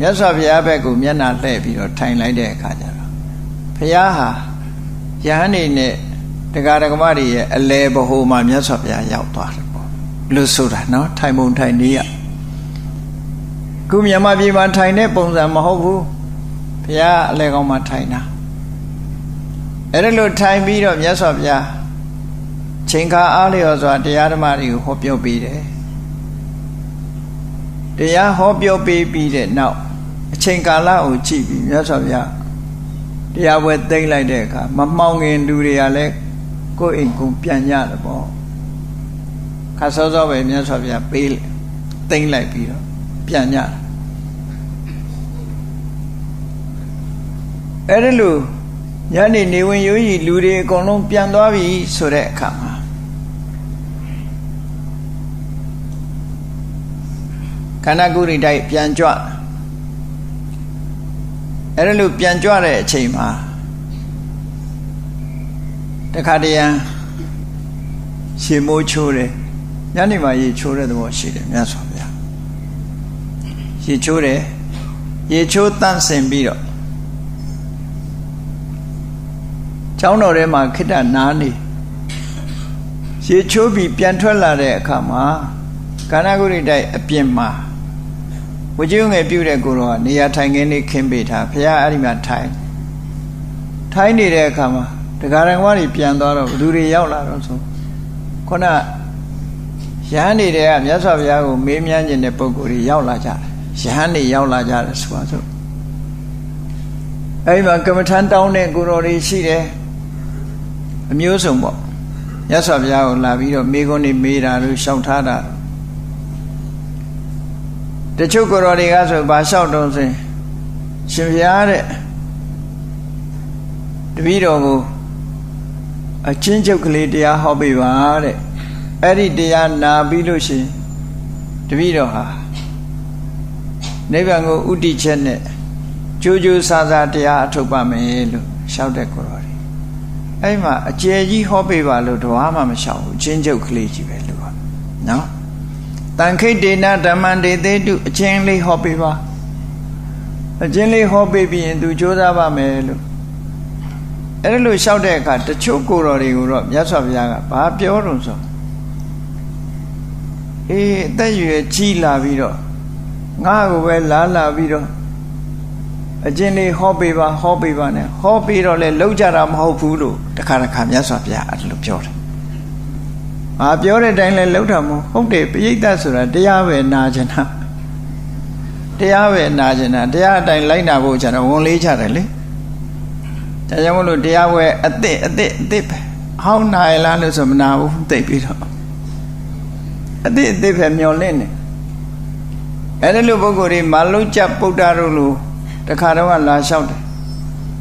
မြတ်စွာဘုရားဘက်ကိုမျက်နှာလှည့်ပြီးတော့ထိုင်လိုက်တဲ့အခါကျတော့ဘုရားဟာယဟန်နေနဲ့တရားဓမ္မတွေရဲ့အလဲဘဟုမှာမြတ်စွာဘုရားရောက်သွားတယ်ပေါ့လို့ဆိုတာနော်ထိုင်ပုံထိုင်နေရခုမြန်မာပြည်မှာထိုင်တဲ့ပုံစံမဟုတ်ဘူးဘုရားအလဲကောင်းမှာထိုင်တာ အဲ့ဒါလို့ထိုင်ပြီးတော့မြတ်စွာဘုရားချိန်ခါအားလျော်စွာတရားဓမ္မတွေကိုဟောပြောပေးတယ်တရားဟောပြောပေးပြီးတဲ့နောက်အချိန်ကာလကိုကြည့်ပြီးမြတ်စွာဘုရားတရားပွဲသိမ့်လိုက်တဲ့အခါမမှောင်ခင်လူတွေကလည်းကိုယ်အိမ်ကိုပြန်ကြတယ်ပေါ့ခါစောစောပဲမြတ်စွာဘုရားပေးတိမ့်လိုက်ပြီးတော့ပြန်ကြတယ်အဲ့ဒါလို့ ညနေနေဝင်ရိုးကြီးလူတွေအကုန်လုံးပြန်သွားပြီဆိုတဲ့အခါမှာခန္ဓာကိုယ်တွေတိုက်ပြန်ကြွအဲ့ဒါလို့ပြန်ကြွတဲ့အချိန်မှာတခါတရံရှေမိုးချိုးတယ်ညနေမှာရေချိုးတဲ့သဘောရှိတယ်မြတ်စွာဘုရားရေချိုးတယ်ရေချိုးတန့်စင်ပြီးတော့ ကျောင်းတော်ထဲမှာခိတ္တနားနေရေချိုးပြီးပြန်ထွက်လာတဲ့အခါမှာကာဏဂုရိတိုက်အပြင်မှာဝကြုံငယ်ပြုတဲ့ကိုတော့နေရာထိုင်ခင်းလေးခင်းပေးထားဘုရားအဲ့ဒီမှာထိုင်ထိုင်နေတဲ့အခါမှာတရားရံဝါတွေပြန်သွားတော့ဘသူတွေရောက်လာတော့ဆိုခုနရဟန်းတွေကမြတ်စွာဘုရားကိုမေးမြန်းခြင်းတဲ့ပုဂ္ဂိုလ်တွေရောက်လာကြတယ်ရဟန်းတွေရောက်လာကြတယ်ဆိုပါစို့အဲဒီမှာကမ္မထန်တောင်းတဲ့ကိုတော်တွေရှိတယ် အမျိုးစုံပေါ့မြတ်စွာဘုရားကိုလာပြီးတော့မေးခွန်းတွေမေးတာလို့ရှောက်ထားတာတချို့ကိုတော်တွေကဆိုဘာလျှောက်တုံးဆိုရင်ရှင်ဘုရားတဲ့တပည့်တော်ကိုအချင်းချုပ်ကလေးတရားဟောပေးပါတဲ့အဲ့ဒီတရားနာပြီးလို့ရှိရင်တပည့်တော်ဟာနိဗ္ဗာန်ကိုဥတည်ချက်နဲ့ကြိုးကြိုးစားစားတရားအထုတ်ပါမယ်လို့ရှောက်တဲ့ကိုတော်တွေ အဲ့မှာအကျယ်ကြီးဟောပေးပါလို့တဝါမှမရှောက်ဘူးချင်းချုပ်ကလေးကြီးပဲလို့ပါနော်တန်ခိတ်ဒေနဓမ္မံဒေသေးတုအချင်းလေးဟောပေးပါအချင်းလေးဟောပေးပြီးရင်သူကြိုးစားပါမယ်လို့အဲ့လိုလျှောက်တဲ့အခါတချို့ကိုတော်တွေကိုတော့မြတ်စွာဘုရားကဘာပြောတော့ဆိုအေးအသက်ရွယ်ကြီးလာပြီးတော့ငါ့ကိုပဲလာလာပြီးတော့ အကျဉ်းလေးဟောပေးပါဟောပေးပါနဲ့ဟောပေးတော့လဲလောက်ကြတာမဟုတ်ဘူးလို့တခါတခါမြတ်စွာဘုရားအဲ့လိုပြောတယ်။အာပြောတဲ့အတိုင်းလဲလောက်တာမဟုတ်ဟုတ်တယ်ပိဋကဆိုတာတရားပဲနာကျင်တာတရားပဲနာကျင်တာတရားအတိုင်းလိုက်နာဖို့ကျတော့ဝန်လေးချတယ်လေ။ဒါကြောင့်မလို့တရားဝဲအစ်စ်အစ်စ်အစ်စ်ပဲဟောင်းနိုင်လားလို့ဆိုမနာဘူးသိပြီးတော့အစ်စ်အစ်စ်ပဲမျောလင့်နေအဲ့ဒီလိုပုဂ္ဂိုလ်တွေမလုံးကြပုဒ္ဒတို့လို တခါတော့လာလျှောက်တယ်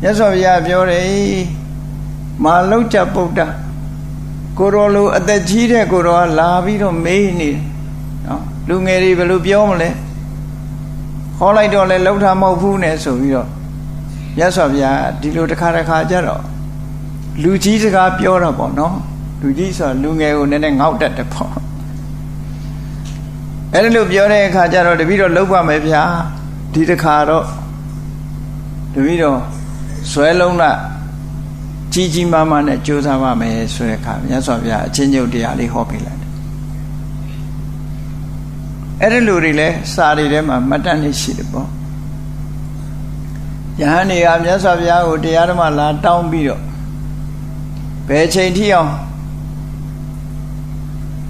မြတ်စွာဘုရားပြောတယ်မလုံးကြပုဒ္ဒကိုရောလိုအသက်ကြီးတဲ့ကိုရောလာပြီးတော့မေးနေနော်လူငယ်တွေဘယ်လိုပြောမလဲဟောလိုက်တော့လဲလောက်တာမဟုတ်ဘူးနဲ့ဆိုပြီးတော့မြတ်စွာဘုရားဒီလိုတစ်ခါတစ်ခါကြတော့လူကြီးစကားပြောတာပေါ့နော်လူကြီးဆိုတာလူငယ်ကိုနည်းနည်းငေါက်တတ်တယ်ပေါ့အဲ့လိုပြောတဲ့အခါကျတော့တပည့်တော်လှုပ်ပါမယ်ဗျာဒီတစ်ခါတော့ တပည့်တော်ဇွဲလုံးလားကြီးကြီးမားမားနဲ့ကြိုးစားပါမယ်ဆိုတဲ့အခါမြတ်စွာဘုရားအချင်းချုပ်တရားလေးဟောပေးလိုက်တယ်အဲ့ဒီလူတွေလည်းစာတွေထဲမှာမှတ်တမ်းနေရှိတယ်ပေါ့ယဟန်တွေကမြတ်စွာဘုရားကိုတရားဓမ္မလာတောင်းပြီးတော့ဘယ်ချိန်ထိအောင်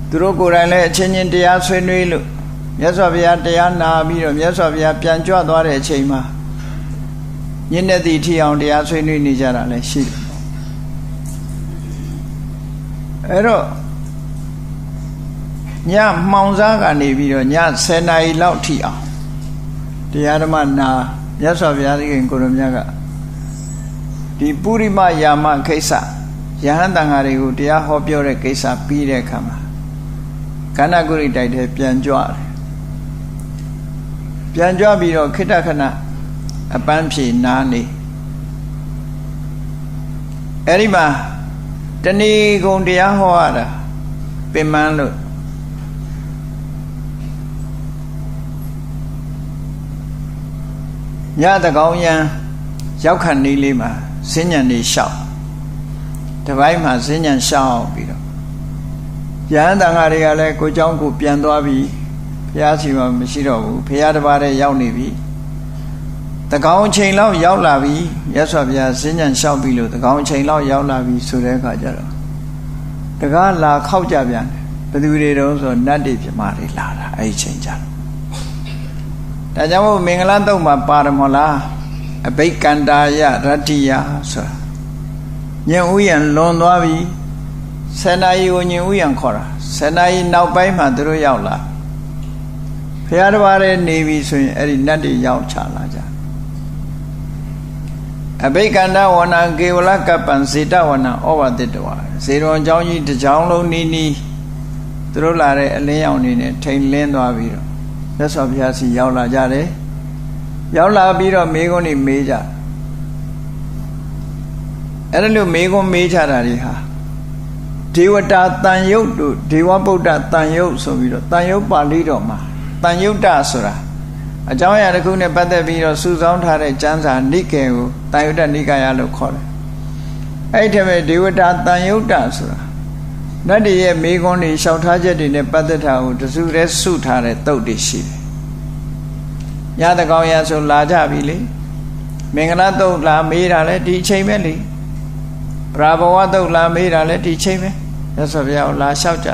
သူတို့ကိုယ်တိုင်လည်းအချင်းချင်းတရားဆွေးနွေးလို့မြတ်စွာဘုရားတရားနာပြီးတော့မြတ်စွာဘုရားပြန်ကြွသွားတဲ့အချိန်မှာ ညနေသည့်ထိအောင်တရားဆွေးနွေးနေကြတာလည်းရှိတယ်အဲ့တော့ညမှောင်စားကနေပြီးတော့ည10နာရီလောက်ထိအောင်တရားဓမ္မနာမြတ်စွာဘုရားရှင်ကိုရမြတ်ကဒီပုရိမယာမခိစ္စယဟန်တန်ဃာတွေကိုတရားဟောပြောတဲ့ကိစ္စပြီးတဲ့အခါမှာကဏ္ဍကုရိတိုက်တဲ့ပြန်ကြွတယ်ပြန်ကြွပြီးတော့ခိတ္တခဏ အပန်းဖြေနားနေအဲ့ဒီမှာတဏီကုံတရားဟောရတာပင်မလို့ညတကောင်ရန်ရောက်ခဏနေလေးမှာစဉ္ညာနေလျှောက်တပိုင်းမှာစဉ္ညာလျှောက်ပြီးတော့ရဟန်းတန်ဃာတွေကလည်းကိုเจ้าကိုပြန်သွားပြီဘုရားရှိမှမရှိတော့ဘူးဘုရားတစ်ပါးတည်းရောက်နေပြီ တကောင်ချိန်လောက်ရောက်လာပြီရသော်ဘုရားစဉ္ညာလျှောက်ပြီလို့တကောင်ချိန်လောက်ရောက်လာပြီဆိုတဲ့အခါကျတော့တကားလာခောက်ကြပြန်တယ်ဘယ်သူတွေတုံးဆိုနတ်တွေပြမာတွေလာတာအဲ့ဒီချိန်ကြတော့ဒါကြောင့်မို့မင်္ဂလာတုတ်မှာပါရမောလားအဘိကန္တာယရတ္တိယဆိုတာညံဥယံလွန်သွားပြီ10နာရီကိုညင်ဥယံခေါ်တာ10နာရီနောက်ပိုင်းမှသူတို့ရောက်လာဘုရားတစ်ပါးရဲ့နေပြီဆိုရင်အဲ့ဒီနတ်တွေရောက်ချလာကြ အဘိကန္တဝနံကေဝလကပ္ပံစေတဝနံဩဝတိတဝါဇေရွန်เจ้าကြီးတစ်ကြောင်းလုံးနီးနီးသူတို့လာတဲ့အလင်းရောင်နေနဲ့ထိန်လင်းသွားပြီးတော့မြတ်စွာဘုရားစီရောက်လာကြတယ်ရောက်လာပြီးတော့မေးခွန်းတွေမေးကြအဲ့ဒါလို့မေးခွန်းမေးကြတာတွေဟာဒေဝတာတန်ယုတ်တို့ဒေဝဗုဒ္ဓတန်ယုတ်ဆိုပြီးတော့တန်ယုတ်ပါဠိတော်မှာတန်ယုတ်တဆိုတာအကြောင်းအရာတစ်ခုနဲ့ပတ်သက်ပြီးတော့စုဆောင်းထားတဲ့ကျမ်းစာနိကေကို တန်ယုတ်တနိကာယလို့ခေါ်တယ်အဲ့ဒီထက်ပဲဒေဝတာတန်ယုတ်တဆိုတာနတ်တွေရဲ့မိကွန်းတွေရှောက်ထားချက်တွေနဲ့ပတ်သက်တာကိုတစုတည်းစုထားတဲ့တုတ်တွေရှိတယ်ညတကောင်ရဆိုလာကြပြီလေမင်္ဂလာတုတ်လာမေးတာလဲဒီအချိန်ပဲလေပရာဘဝတုတ်လာမေးတာလဲဒီအချိန်ပဲရသော်ဘုရားကိုလာလျှောက်ကြ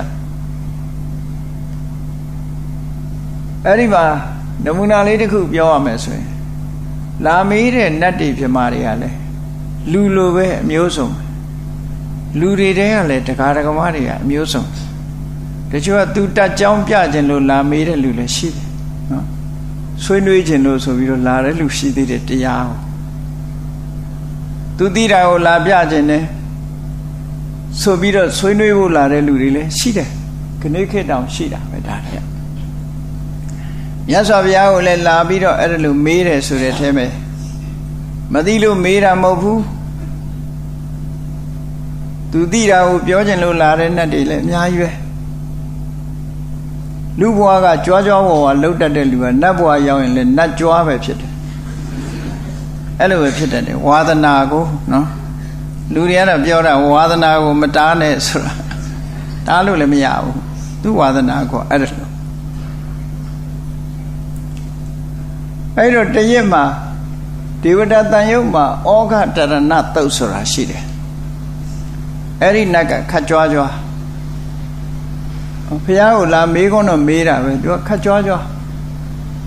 အဲ့ဒီမှာနမူနာလေးတစ်ခုပြောရမယ်ဆိုရင် လာမေးတဲ့နတ်တွေပြမာတွေကလည်းလူလိုပဲအမျိုးစုံလူတွေတဲကလည်းတကားတကမတွေကအမျိုးစုံတချို့ကသူတက်ကြောင်းပြခြင်းလို့လာမေးတဲ့လူလည်းရှိတယ်နော်ဆွေးနွေးခြင်းလို့ဆိုပြီးတော့လာတဲ့လူရှိသေးတယ်တရားကိုသူသိတာကိုလာပြခြင်းနဲ့ဆိုပြီးတော့ဆွေးနွေးဖို့လာတဲ့လူတွေလည်းရှိတယ်ခဏခေတ်တောင်ရှိတာပဲဒါတည်း မြတ်စွာဘုရားကိုလည်းလာပြီးတော့အဲ့ဒါလိုမေးတယ်ဆိုတဲ့အဲမဲ့မသိလို့မေးတာမဟုတ်ဘူးသူသိတာကိုပြောခြင်းလို့လာတဲ့နတ်တွေလည်းအများကြီးပဲလူဘဝကကြွားကြွားဝဝလှုပ်တတ်တဲ့လူကနတ်ဘဝရောက်ရင်လည်းနတ်ကြွားပဲဖြစ်တယ်အဲ့လိုပဲဖြစ်တတ်တယ်ဝါသနာကိုနော်လူတွေကတော့ပြောတာဝါသနာကိုမတားနဲ့ဆိုတာတားလို့လည်းမရဘူးသူဝါသနာကိုအဲ့ဒါ အဲ့တော့တရက်မှာဒေဝတာတန်ယုတ်မှာဩဃတရဏတုတ်ဆိုတာရှိတယ်အဲ့ဒီနတ်ကခတ်ကြွားကြွားဘုရားကိုလာမေးခွန်းတော့မေးတာပဲသူကခတ်ကြွားကြွား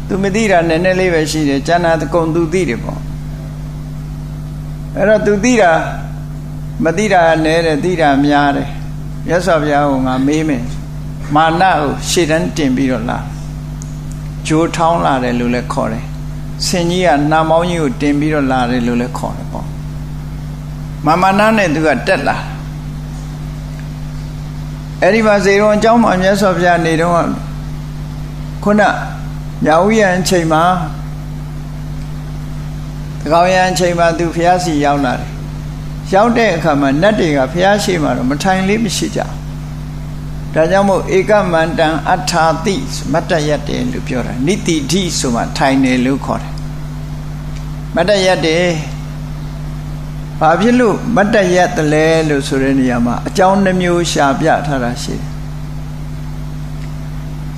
သူမသိတာနည်းနည်းလေးပဲရှိတယ်ကျန်တာအကုန်သူသိတယ်ပေါ့အဲ့တော့သူသိတာမသိတာနည်းတယ်သိတာများတယ်မြတ်စွာဘုရားကငါမေးမယ်မာနကိုရှေ့တန်းတင်ပြီးတော့လာဂျိုးထောင်းလာတယ်လို့လည်းခေါ်တယ် ဆင်ကြီးကနှာမောင်းကြီးကိုတင်ပြီးတော့လာတယ်လို့လည်းခေါ်တယ်ပေါ့မမနာနဲ့သူကတက်လာအဲ့ဒီမှာဇေရုံအကြောင်းမှာမြတ်စွာဘုရားနေတော့ခုနညာဥယျံအချိန်မှာတကောင်းရံအချိန်မှာသူဘုရားစီရောက်လာတယ်ရောက်တဲ့အခါမှာနတ်တွေကဘုရားရှိမှတော့မထိုင်လေးမရှိကြ ဒါကြောင့်မို့ဧကမန္တံအထာတိမတ္တယတ်တယ်လို့ပြောတာနိတိဓိဆိုမှထိုင်တယ်လို့ခေါ်တယ်မတ္တယတ်တယ်ဘာဖြစ်လို့မတ္တယတ်တလဲလို့ဆိုတဲ့နေရာမှာအကြောင်းနှမျိုးရှာပြထားတာရှိတယ်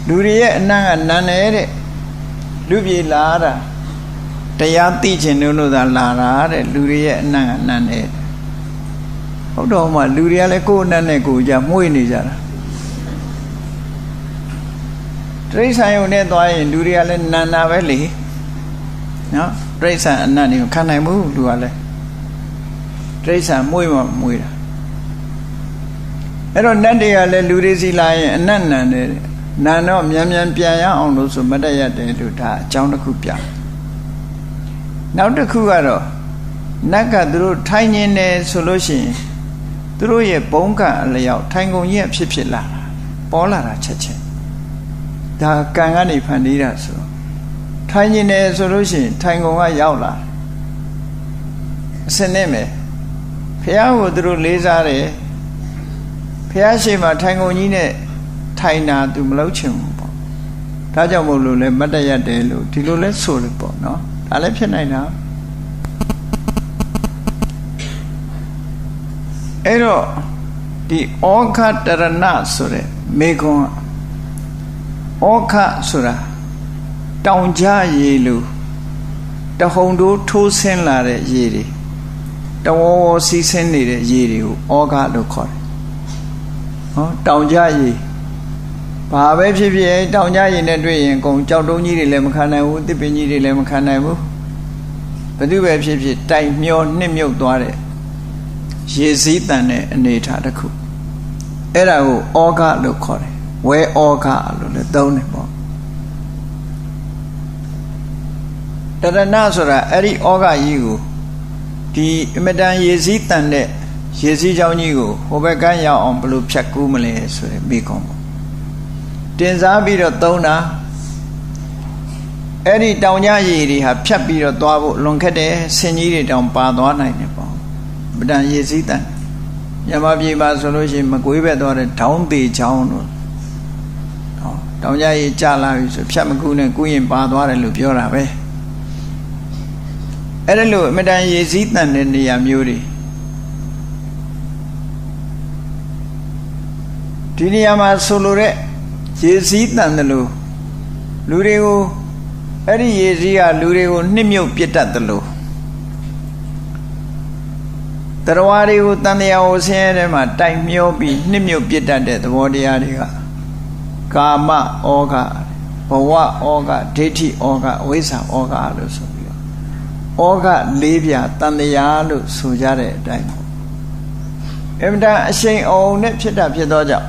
လူတွေရဲ့အနံ့ကနန်းနေတဲ့လူပြေလာတာတရားသိခြင်းတို့သာလာတာတဲ့လူတွေရဲ့အနံ့ကနန်းနေဟုတ်တော့မှလူတွေကလည်းကိုယ်အနံ့နဲ့ကိုယ်ကြမှုေးနေကြတာ တိရစ္ဆာန်ယုံနဲ့သွားရင်လူတွေကလည်းနန္နာပဲလေနော်တိရစ္ဆာန်အနတ်တွေကိုခံနိုင်ဘူးလူကလည်းတိရစ္ဆာန်မွေးမှမွေးတာအဲ့တော့နတ်တွေကလည်းလူတွေစီလာရင်အနတ်နန်တယ်နန်တော့မြန်မြန်ပြန်ရအောင်လို့ဆိုမတတ်ရတယ်လို့ဒါအကြောင်းတစ်ခုပြနောက်တစ်ခုကတော့နတ်ကသူတို့ထိုင်နေတယ်ဆိုလို့ရှိရင်သူတို့ရဲ့ဘုံကအလျောက်ထိုင်ကုန်ကြီးဖြစ်ဖြစ်လာတာပေါ်လာတာချက်ချက် ဒါကံကနေဖန်တီးတာဆိုထိုင်နေတယ်ဆိုလို့ရှိရင်ထိုင်ကုန်ကရောက်လာအစနဲ့မယ်ဖះကိုသူတို့လေးစားတယ်ဖះရှိမှထိုင်ကုန်ကြီးနဲ့ထိုင်တာသူမလုပ်ချင်ဘူးပေါ့ဒါကြောင့်မို့လို့လဲမတ်တရက်တယ်လို့ဒီလိုလဲဆိုလို့ပေါ့နော်ဒါလည်းဖြစ်နိုင်တာအဲ့တော့ဒီဩခတရဏဆိုတဲ့မေခွန်း ဩခဆိုတာတောင်ကြရေလိုတဟုန်တိုးထိုးဆင်းလာတဲ့ရေတွေတဝဝစီးဆင်းနေတဲ့ရေတွေကိုဩဃလို့ခေါ်တယ်။ဟောတောင်ကြရေဘာပဲဖြစ်ဖြစ်တောင်ကြရေနဲ့တွေ့ရင်အကုန်ကြောက်တုံးကြီးတွေလည်းမခံနိုင်ဘူးတစ်ပင်ကြီးတွေလည်းမခံနိုင်ဘူး။ဘယ်သူပဲဖြစ်ဖြစ်တိုင်မျောနှစ်မြုပ်သွားတဲ့ရေစည်းတန်တဲ့အနေထားတစ်ခုအဲ့ဒါကိုဩဃလို့ခေါ်တယ် ဝဲဩဃလို့လည်းသုံးတယ်ပေါ့တရဏဆိုတာအဲ့ဒီဩဃကြီးကိုဒီအမတန်ရေစည်းတန်တဲ့ရေစည်းချောင်းကြီးကိုဟိုဘက်ကရောက်အောင်ဘယ်လိုဖြတ်ကူးမလဲဆိုရယ်မိကွန်ပေါ့တင်စားပြီးတော့သုံးတာအဲ့ဒီတောင်ကြရည်တွေဟာဖြတ်ပြီးတော့သွားဖို့လွန်ခက်တယ်ဆင်ကြီးတွေတောင်ပါသွားနိုင်တယ်ပေါ့မတန်ရေစည်းတန်ညမပြေပါဆိုလို့ရှိရင်မကွေးဘက်သွားတဲ့ဒေါင်းသေးချောင်းတို့ဟော တောင်ကြရည်ကြလာပြီဆိုဖြတ်မကူးနဲ့ကူးရင်ပါသွားတယ်လို့ပြောတာပဲအဲ့ဒါလို့အမတန်ရေစည်းတန်တဲ့နေရာမျိုးတွေဒီနေရာမှာဆိုလိုတဲ့ရေစည်းတန်တယ်လို့လူတွေကိုအဲ့ဒီရေစည်းကလူတွေကိုနှစ်မြုပ်ပြစ်တတ်တယ်လို့တရားတွေကိုတန်တရားကိုဆင်းရဲထဲမှာတိုင်မျောပြီးနှစ်မြုပ်ပြစ်တတ်တဲ့သဘောတရားတွေက ကာမဩဃဘဝဩဃဒိဋ္ဌိဩဃအဝိဇ္ဇာဩဃလို့ဆိုပြီးတော့ဩဃလေးပြတန်တရားလို့ဆိုကြတဲ့အတိုင်းပေါ့အမှန်တန်အရှိန်အုံနဲ့ဖြစ်တာဖြစ်သောကြောင့်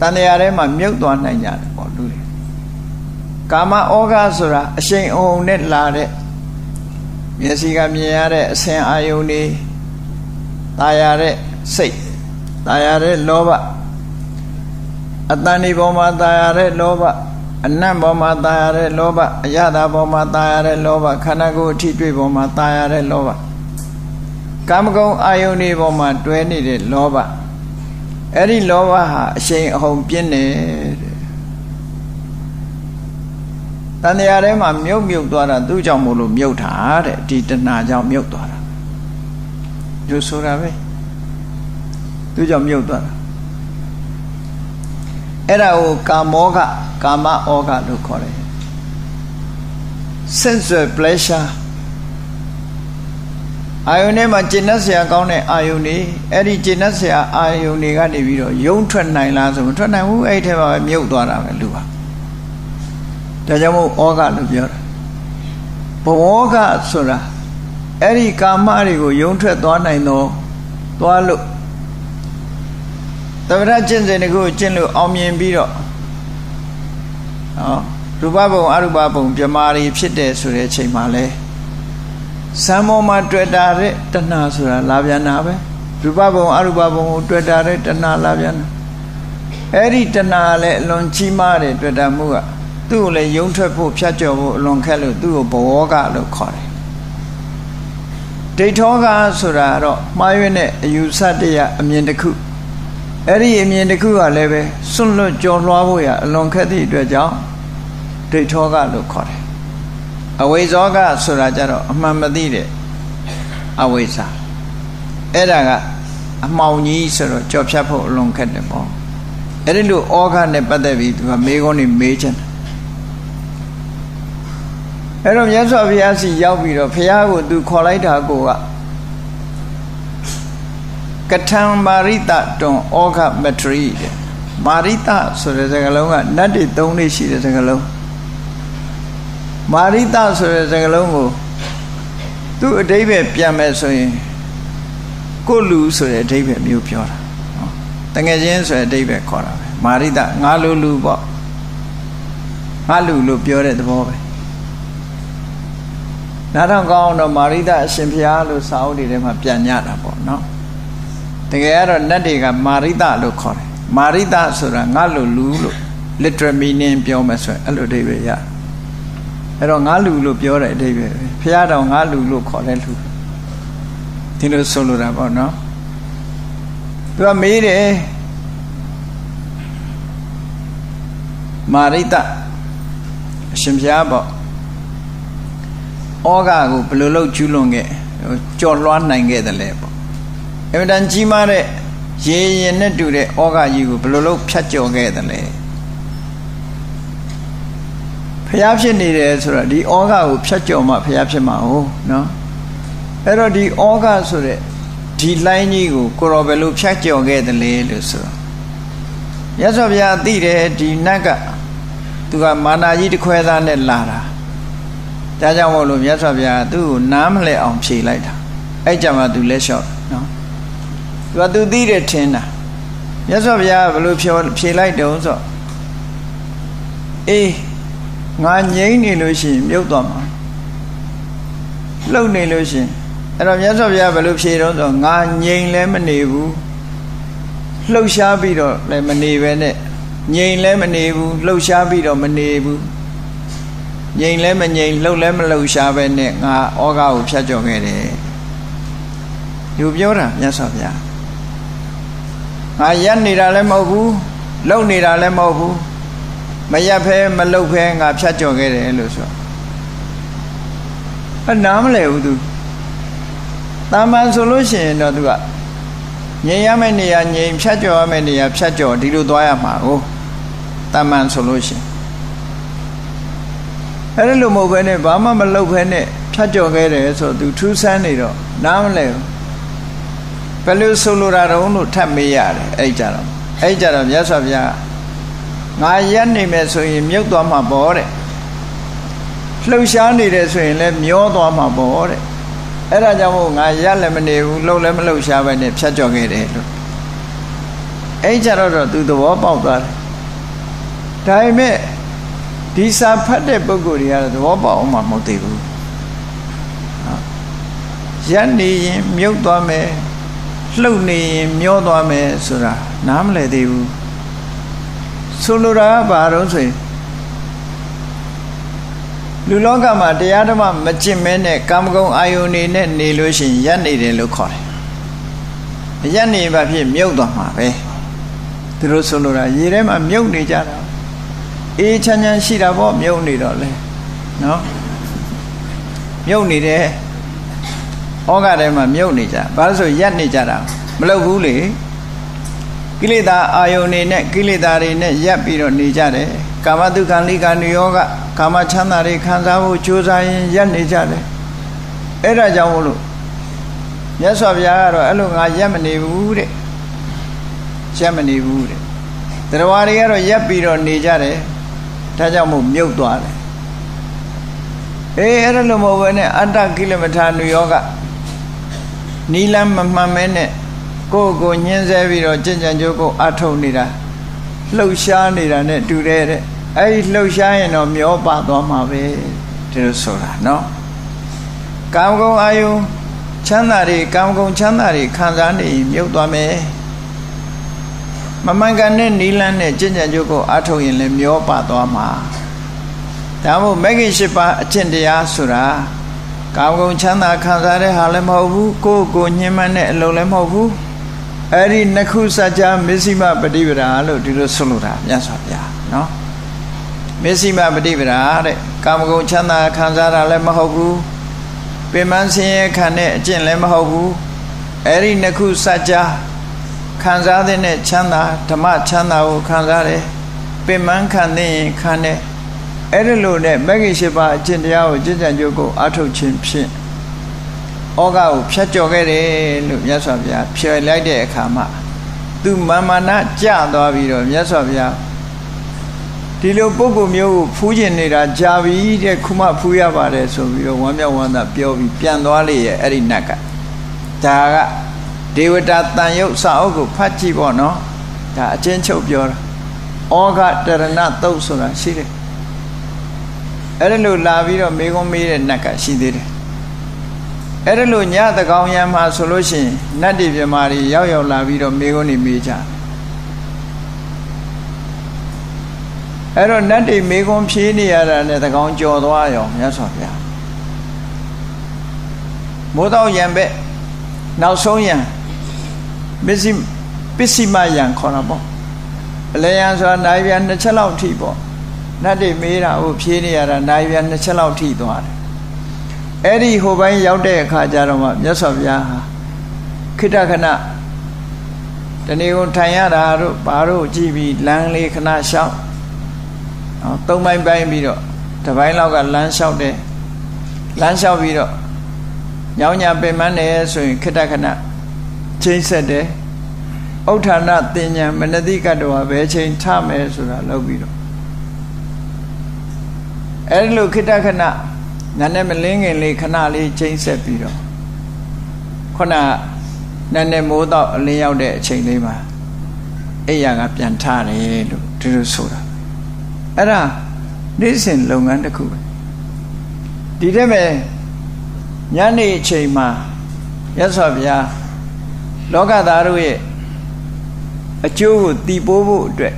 တန်တရားထဲမှာမြုပ်သွားနိုင်ကြတယ်ပေါ့လူတွေကာမဩဃဆိုတာအရှိန်အုံနဲ့လာတဲ့မျက်စိကမြင်ရတဲ့အဆင်အာယုန်တွေตายရတဲ့စိတ်ตายရတဲ့လောဘ အတန်ဒီပေါ်မှာตายရတဲ့လောဘအနတ်ပေါ်မှာตายရတဲ့လောဘအယတာပေါ်မှာตายရတဲ့လောဘခန္ဓာကိုယ်အထိတွေ့ပေါ်မှာตายရတဲ့လောဘကာမဂုဏ်အာယုန်တွေပေါ်မှာတွဲနေတဲ့လောဘအဲ့ဒီလောဘဟာအရှိန်အဟုန်ပြင်းနေတယ်တန်တရားထဲမှာမြုပ်မြုပ်သွားတာသူ့ကြောင့်မို့လို့မြုပ်တာတဲ့ဒီတဏှာကြောင့်မြုပ်သွားတာယူဆိုတာပဲသူ့ကြောင့်မြုပ်သွားတာ အဲ့ဒါကိုကာမောကကာမဩကလို့ခေါ်တယ် sensual pleasure အာယုန်ထဲမှာကျင့်တ်ဆရာကောင်းတဲ့အာယုန်တွေအဲ့ဒီကျင့်တ်ဆရာအာယုန်တွေကနေပြီးတော့ယုံထွက်နိုင်လားဆိုမထွက်နိုင်ဘူးအဲ့ထဲမှာပဲမြုပ်သွားတာပဲလူပါဒါကြောင့်မို့ဩကလို့ပြောတာဘဝကဆိုတာအဲ့ဒီကာမတွေကိုယုံထွက်သွားနိုင်တော့သွားလို့ သဗ္ဗရကျင့်စဉ်တခုကျင့်လို့အောင်မြင်ပြီးတော့ဟောရူပဘုံအရူပဘုံပြမာတွေဖြစ်တယ်ဆိုတဲ့အချိန်မှာလဲစံမောမှာတွေ့တာတဲ့တဏှာဆိုတာလာပြန်တာပဲရူပဘုံအရူပဘုံကိုတွေ့တာတဲ့တဏှာလာပြန်တာအဲ့ဒီတဏှာလည်းအလွန်ကြီးမားတဲ့တွေ့တာမှုကသူ့ကိုလည်းယုံထွက်ဖို့ဖြတ်ကျော်ဖို့အလွန်ခက်လို့သူ့ကိုဘဝကလို့ခေါ်တယ်ဒိဋ္ဌောကဆိုတာတော့မှားရွေးတဲ့အယူဆတရားအမြင်တစ်ခု အဲ့ဒီအမြင်တစ်ခုကလည်းပဲစွန့်လွတ်ကြော်လွှားဖို့ရအလွန်ခက်သည့်အတွက်ကြောင့်ဒိဋ္ဌောကလို့ခေါ်တယ်အဝိဇ္ဇောကဆိုတာကြတော့အမှန်မသိတဲ့အဝိဇ္ဇာအဲ့ဒါကအမှောင်ကြီးဆိုတော့ကြော်ဖြတ်ဖို့အလွန်ခက်တယ်ပေါ့အဲ့ဒီလိုဩဃနဲ့ပတ်သက်ပြီးသူကမေးခွန်းနေမေးချင်တယ်အဲ့တော့မြတ်စွာဘုရားစီရောက်ပြီးတော့ဘုရားကိုသူခေါ်လိုက်တာကိုက ကထံမာရိတတွန်ဩဃမထရီတဲ့မာရိတဆိုတဲ့စကားလုံးကနတ်တွေသုံးလေးရှိတဲ့စကားလုံးမာရိတဆိုတဲ့စကားလုံးကိုသူ့အဓိပ္ပာယ်ပြန်မယ်ဆိုရင်ကိုလူဆိုတဲ့အဓိပ္ပာယ်မျိုးပြောတာနော်တငယ်ချင်းဆိုတဲ့အဓိပ္ပာယ်ခေါ်တာပဲမာရိတငါလူလူပေါ့ငါလူလို့ပြောတဲ့သဘောပဲနားထောင်ကောင်းတော့မာရိတအရှင်ဘုရားလို့စာအုပ်တွေထဲမှာပြန်ညတာပေါ့နော် တကယ်ကတော့နတ်တွေကမာရိတလို့ခေါ်တယ်မာရိတဆိုတာငါလူလူလို့ literal meaning ပြောမယ်ဆိုရင်အဲ့လိုအဓိပ္ပာယ်ရအဲ့တော့ငါလူလို့ပြောတဲ့အဓိပ္ပာယ်ပဲဘုရားတော်ငါလူလို့ခေါ်တဲ့လူဒီလိုဆိုလိုတာပေါ့နော်သူကမေးတယ်မာရိတအရှင်ဘုရားပေါ့ဩဃကိုဘယ်လိုလုပ်ကျူးလွန်ခဲ့ကြော်လွှားနိုင်ခဲ့တယ်လဲပေါ့ အမှန်တန်ကြီးမားတဲ့ရေရင်နဲ့တူတဲ့ဩဃကြီးကိုဘယ်လိုလုပ်ဖြတ်ကျော်ခဲ့တယ်လဲဖျားဖြစ်နေတယ်ဆိုတော့ဒီဩဃကိုဖြတ်ကျော်မှဖျားဖြစ်မှာဟုတ်နော်အဲ့တော့ဒီဩဃဆိုတဲ့ဒီလိုင်းကြီးကိုကိုရောဘယ်လိုဖြတ်ကျော်ခဲ့တယ်လဲလို့ဆိုတော့ရသော်ဗျာသိတယ်ဒီနတ်ကသူကမာနာကြီးတစ်ခွဲသားနဲ့လာတာဒါကြောင့်မို့လို့မြတ်စွာဘုရားသူ့ကိုနားမလဲအောင်ဖြေလိုက်တာအဲ့ကြမှာသူလက်လျှော့နော် သူကသူသိတယ်ထင်တာမြတ်စွာဘုရားဘယ်လိုဖြေဖြေလိုက်တုံးဆိုအေးငါငြိမ့်နေလို့ရှိရင်မြုပ်သွားမှာလှုပ်နေလို့ရှိရင်အဲ့တော့မြတ်စွာဘုရားဘယ်လိုဖြေတော့ဆိုငါငြိမ်လည်းမနေဘူးလှုပ်ရှားပြီးတော့လည်းမနေပဲနဲ့ငြိမ်လည်းမနေဘူးလှုပ်ရှားပြီးတော့မနေဘူးငြိမ်လည်းမငြိမ်လှုပ်လည်းမလှုပ်ရှားပဲနဲ့ငါဩဃကိုဖြတ်ကျော်ခဲ့တယ်ယူပြောတာမြတ်စွာဘုရား ငါရက်နေတာလည်းမဟုတ်ဘူးလှုပ်နေတာလည်းမဟုတ်ဘူးမရက်ဖဲမလှုပ်ဖဲငါဖြတ်ကျော်ခဲ့တယ်လို့ဆိုအနားမလဲဘူးသူတာမန်ဆိုလို့ရှိရင်တော့သူကငြိမ်ရမယ့်နေရာငြိမ်ဖြတ်ကျော်ရမယ့်နေရာဖြတ်ကျော်ဒီလိုသွားရမှာကိုတာမန်ဆိုလို့ရှိရင်အဲ့ဒါလိုမဟုတ်ဘဲနဲ့ဘာမှမလုပ်ဘဲနဲ့ဖြတ်ကျော်ခဲ့တယ်ဆိုသူထူးဆန်းနေတော့နားမလဲဘူး ဘယ်လိုဆိုလိုတာတုံးလို့ထပ်မေးရတယ်အဲ့ကြတော့အဲ့ကြတော့မြတ်စွာဘုရားငါရက်နေမယ်ဆိုရင်မြုပ်သွားမှာပေါ့တဲ့လှုပ်ရှားနေတယ်ဆိုရင်လည်းမျောသွားမှာပေါ့တဲ့အဲ့ဒါကြောင့်မို့ငါရက်လည်းမနေဘူးလှုပ်လည်းမလှုပ်ရှားပဲနဲ့ဖြတ်ကျော်ခဲ့တယ်လို့အဲ့ကြတော့တော့သူသဘောပေါက်သွားတယ်ဒါပေမဲ့ဒီစာဖတ်တဲ့ပုဂ္ဂိုလ်တွေကတော့သဘောပေါက်အောင်မှမဟုတ်သေးဘူးရက်နေရင်မြုပ်သွားမယ် လှုပ်နေရင်မျောသွားမယ်ဆိုတာနားမလည်သေးဘူးဆိုလိုတာကဘာတော့ဆိုရင်လူလောကမှာတရားဓမ္မမကျင့်မဲနဲ့ကာမဂုဏ်အာယုန်နေနဲ့နေလို့ရှိရင်ရက်နေတယ်လို့ခေါ်တယ်။ရက်နေပါဖြစ်မြုပ်သွားမှာပဲ။သူတို့ဆိုလိုတာရေထဲမှာမြုပ်နေကြတာ။အေးချမ်းချမ်းရှိတာပေါ့မြုပ်နေတော့လေ။နော်။မြုပ်နေတယ်။ ဩဃထဲမှာမြုပ်နေကြ။ဘာလို့ဆိုရက်နေကြတာမလုပ်ဘူးလေ။ကိလေသာအာယုန်နေနဲ့ကိလေသာတွေနဲ့ရက်ပြီးတော့နေကြတယ်။ကာမတုခံလိကာနုယောဂကာမချမ်းသာတွေခံစားဖို့ကြိုးစားရင်ရက်နေကြတယ်အဲ့ဒါကြောင့်မို့လို့မြတ်စွာဘုရားကတော့အဲ့လိုငါရက်မနေဘူးတဲ့ရက်မနေဘူးတဲ့တရားတွေကတော့ရက်ပြီးတော့နေကြတယ်ဒါကြောင့်မို့မြုပ်သွားတယ်အေးအဲ့ဒါလိုမဟုတ်ဘဲနဲ့အတ္တကိလမထာနုယောဂ နီလမ်းမမှန်မဲနဲ့ကိုယ့်ကိုညှင်းဆဲပြီးတော့ကြင်ကြံကြိုးကိုအထုတ်နေတာလှုပ်ရှားနေတာနဲ့တူတယ်တဲ့အဲ့ဒီလှုပ်ရှားရင်တော့မျောပါသွားမှာပဲဒီလိုဆိုတာနော်ကာမဂုဏ်အာယုချမ်းသာတွေကာမဂုဏ်ချမ်းသာတွေခံစားနေမြုပ်သွားမယ်မမှန်ကန်တဲ့နီလန်းနဲ့ကြင်ကြံကြုတ်ကိုအထုတ်ရင်လည်းမျောပါသွားမှာဒါမို့မဂ္ဂင်၈ပါးအကျင့်တရားဆိုတာ ကာမဂုဏ်ချမ်းသာခံစားတဲ့ဟာလည်းမဟုတ်ဘူးကိုယ့်ကိုညှဉ်းမှန်းတဲ့အလုံးလည်းမဟုတ်ဘူးအဲ့ဒီနှစ်ခုစัจ जा မစ္စည်းမပฏิပဒါလို့ဒီလိုဆိုလိုတာမြတ်စွာဘုရားနော်မစ္စည်းမပฏิပဒါတဲ့ကာမဂုဏ်ချမ်းသာခံစားတာလည်းမဟုတ်ဘူးပင်မဆင်းရဲခံတဲ့အကျင့်လည်းမဟုတ်ဘူးအဲ့ဒီနှစ်ခုစัจ जा ခံစားတဲ့ချမ်းသာဓမ္မချမ်းသာကိုခံစားတယ်ပင်မခံတဲ့ရင်ခံတယ် အဲ့ဒီလိုနဲ့မဂ္ဂင်၈ပါးအကျင့်တရားကိုကျင့်ကြံကြိုးကိုအထုတ်ခြင်းဖြင့်ဩဃကိုဖြတ်ကျော်ခဲ့တယ်လို့မြတ်စွာဘုရားဖြေလိုက်တဲ့အခါမှာသူမာမနာကြသွားပြီးတော့မြတ်စွာဘုရားဒီလိုပုဂ္ဂိုလ်မျိုးကိုဖူးကျင်နေတာကြာပြီတဲ့ခုမှဖူးရပါတယ်ဆိုပြီးတော့ဝမ်းမြောက်ဝမ်းသာပြောပြီးပြန်သွားလေရဲ့အဲ့ဒီနတ်ကဒါကဒေဝတာတန်ရုပ်စာအုပ်ကိုဖတ်ကြည့်ပေါ့နော်ဒါအချင်းချုပ်ပြောတာဩဃတရဏသုတ်ဆိုတာရှိတယ် အဲ့ဒါလို့လာပြီးတော့မေကုံးမေးတဲ့နတ်ကရှိသေးတယ်အဲ့ဒါလို့ညတကောင်ရံမှာဆိုလို့ရှိရင်နတ်တွေပြမာတွေရောက်ရောက်လာပြီးတော့မေကုံးနေမေးကြအဲ့တော့နတ်တွေမေကုံးဖြေးနေရတာနဲ့တကောင်ကြော်သွားရောမြတ်စွာဘုရားမိုးတော့ရံပဲနောက်ဆုံးရံပစ္စည်းပစ္စည်းမယံခေါ်တာပေါ့အလယံဆိုတာနိုင်ပြန်နှစ်ချက်လောက်ထိပေါ့ နတ်တွေမေးတာကိုဖြေးနေရတာနိုင်ပြန်နှစ်ချက်လောက်ထိသွားတယ်အဲ့ဒီဟိုပိုင်းရောက်တဲ့အခါကျတော့မှမြတ်စွာဘုရားဟာခိတခဏတနေ့ကုန်ထိုင်ရတာတို့ဘာတို့ကြည့်ပြီးလမ်းလေးခဏလျှောက်နော်သုံးပိုင်းပိုင်းပြီးတော့တပိုင်းလောက်ကလမ်းလျှောက်တယ်လမ်းလျှောက်ပြီးတော့ညောင်ညာပင်မတယ်ဆိုရင်ခိတခဏချိန်ဆက်တယ်ဥဋ္ဌာဏတင်ညာမနတိကတ္တဝဘယ်ချိန်ထမယ်ဆိုတာလောက်ပြီးတော့ အဲ့လိုခိတခဏနာနဲ့မလင်းခင်လေးခဏလေးချိန်ဆက်ပြီးတော့ခုနနာနဲ့မိုးတော့အလင်းရောက်တဲ့အချိန်လေးမှာအိယာကပြန်ထားတယ်လို့ဒီလိုဆိုတာအဲ့ဒါနေ့စဉ်လုပ်ငန်းတစ်ခုပဲဒီတဲ့မဲ့ညနေအချိန်မှာရသော်ဗျာလောကသားတို့ရဲ့အကျိုးကိုတည်ပိုးဖို့အတွက်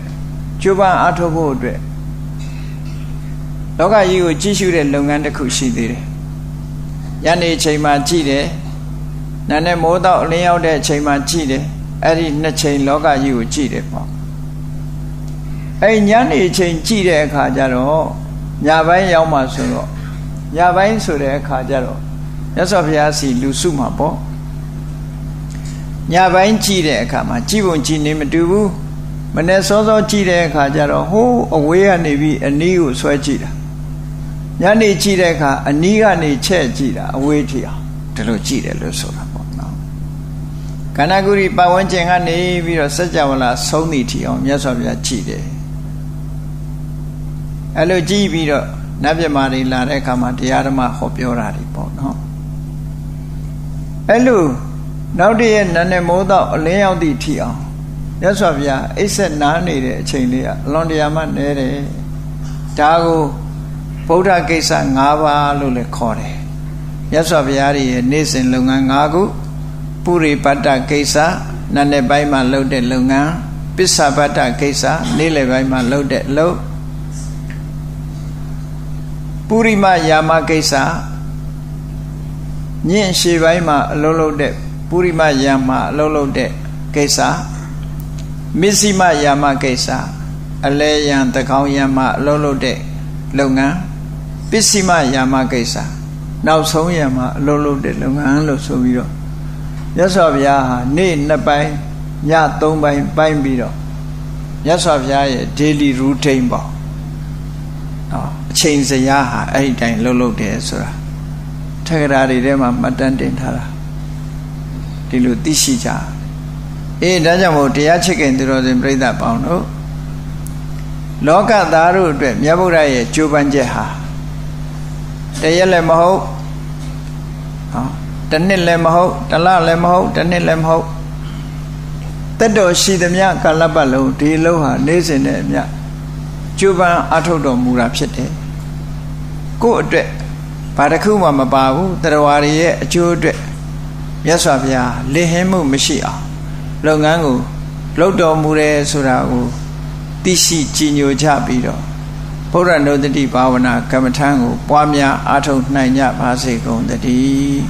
ကျိုးပန်းအားထုတ်ဖို့အတွက် လောကကြီးကိုကြည့်ရှုတဲ့လုပ်ငန်းတစ်ခုရှိသေးတယ်။ညနေချိန်မှာကြည့်တယ်။နာနဲ့မိုးတော့အလင်းရောက်တဲ့အချိန်မှာကြည့်တယ်။အဲ့ဒီနှစ်ချိန်လောကကြီးကိုကြည့်တယ်ပေါ့။အဲ့ညနေချိန်ကြည့်တဲ့အခါကျတော့ညပိုင်းရောက်မှဆိုတော့ညပိုင်းဆိုတဲ့အခါကျတော့မြတ်စွာဘုရားစီလူစုမှာပေါ့။ညပိုင်းကြည့်တဲ့အခါမှာကြည့်ပုံကြည့်နေမတူဘူး။မနေ့စောစောကြည့်တဲ့အခါကျတော့ဟိုးအဝေးကနေပြီးအနီးကိုဆွဲကြည့်တာ ညနေကြည့်တဲ့အခါအနီးကနေချက်ကြည့်တာအဝေးထီအောင်ဒီလိုကြည့်တယ်လို့ဆိုတာပေါ့နော်ကန္နဂုရိပတ်ဝန်းကျင်ကနေပြီးတော့စัจ java လာဆုံးသည့်ထီအောင်မြတ်စွာဘုရားကြည့်တယ်အဲ့လိုကြည့်ပြီးတော့နတ်ပြမာတွေလာတဲ့အခါမှာတရားဓမ္မဟောပြောတာတွေပေါ့နော်အဲ့လိုနောက်တည့်ရဲ့နန်းနဲ့မိုးတော့အလင်းရောက်သည့်ထီအောင်မြတ်စွာဘုရားအိတ်ဆက်နားနေတဲ့အချိန်လေးကအလွန်တရာမှနဲတယ်ဒါကို ဗုဒ္ဓကိစ္စ၅ပါးလို့လည်းခေါ်တယ်မြတ်စွာဘုရားရဲ့နေ့စဉ်လုပ်ငန်း၅ခုပုရိပတ္တကိစ္စနာနဲ့ပိုင်းမှာလုပ်တဲ့လုပ်ငန်းပစ္ဆပတ္တကိစ္စနေ့လယ်ပိုင်းမှာလုပ်တဲ့အလုပ်ပုရိမယာမကိစ္စညင့်ရှေပိုင်းမှာအလုပ်လုပ်တဲ့ပုရိမယာမအလုပ်လုပ်တဲ့ကိစ္စမစ္စည်းမယာမကိစ္စအလဲယံတကောင်းယံမှာအလုပ်လုပ်တဲ့လုပ်ငန်း ပစ္စည်းမယာမကိစ္စနောက်ဆုံးရမှာအလုံးလုံးတဲ့လုပ်ငန်းလို့ဆိုပြီးတော့မြတ်စွာဘုရားဟာနေ့နှစ်ပိုင်းညသုံးပိုင်းပိုင်းပြီးတော့မြတ်စွာဘုရားရဲ့ daily routine ပေါ့နော်အချိန်စရာဟာအဲ့ဒီတိုင်းလှုပ်လှုပ်တယ်ဆိုတာထက္ကရာတွေထဲမှာမှတ်တမ်းတင်ထားတာဒီလိုသိရှိကြအေးဒါကြောင့်မို့တရားချစ်ခင်သူတော်စင်ပြိဿပေါင်းတို့လောကသားတို့အတွက်မြတ်ဗုဒ္ဓရဲ့ကြိုးပမ်းချက်ဟာ တရက်လည်းမဟုတ်ဟောတနှစ်လည်းမဟုတ်တလလည်းမဟုတ်တနှစ်လည်းမဟုတ်တက်တော်ရှိသမျှကာလပတ်လုံးဒီလုံးဟာနေစဉ်နဲ့အမျှကျူပန်းအထုတ်တော်မူတာဖြစ်တယ်ကို့အတွက်ဘာတစ်ခုမှမပါဘူးတရားဝရရဲ့အကျိုးအတွက်မြတ်စွာဘုရားလင်ဟင်းမှုမရှိအောင်လုပ်ငန်းကိုလုပ်တော်မူတယ်ဆိုတာကိုသိရှိကြည်ညိုကြပြီးတော့ ဘုရားနုတ္တိဘာဝနာကမ္မထံကိုပွားများအားထုတ်နိုင်ကြပါစေကုန်သတည်း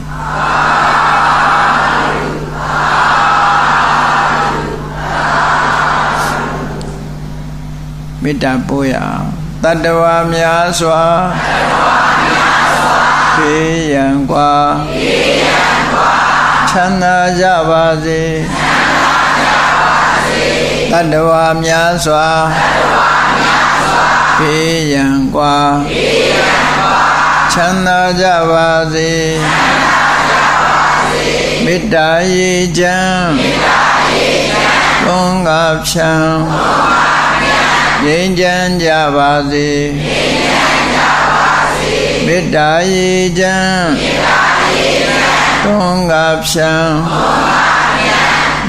မေတ္တာပို့ရတတဝါများစွာတတဝါများစွာခေယံကွာခေယံကွာချမ်းသာကြပါစေချမ်းသာကြပါစေတတဝါများစွာတတဝါများ ဖေးရန်กว่าချမ်းသာကြပါစေမေတ္တာရေချမ်းသုံးကားဖြံငြိမ်းချမ်းကြပါစေမေတ္တာရေချမ်းသုံးကားဖြံ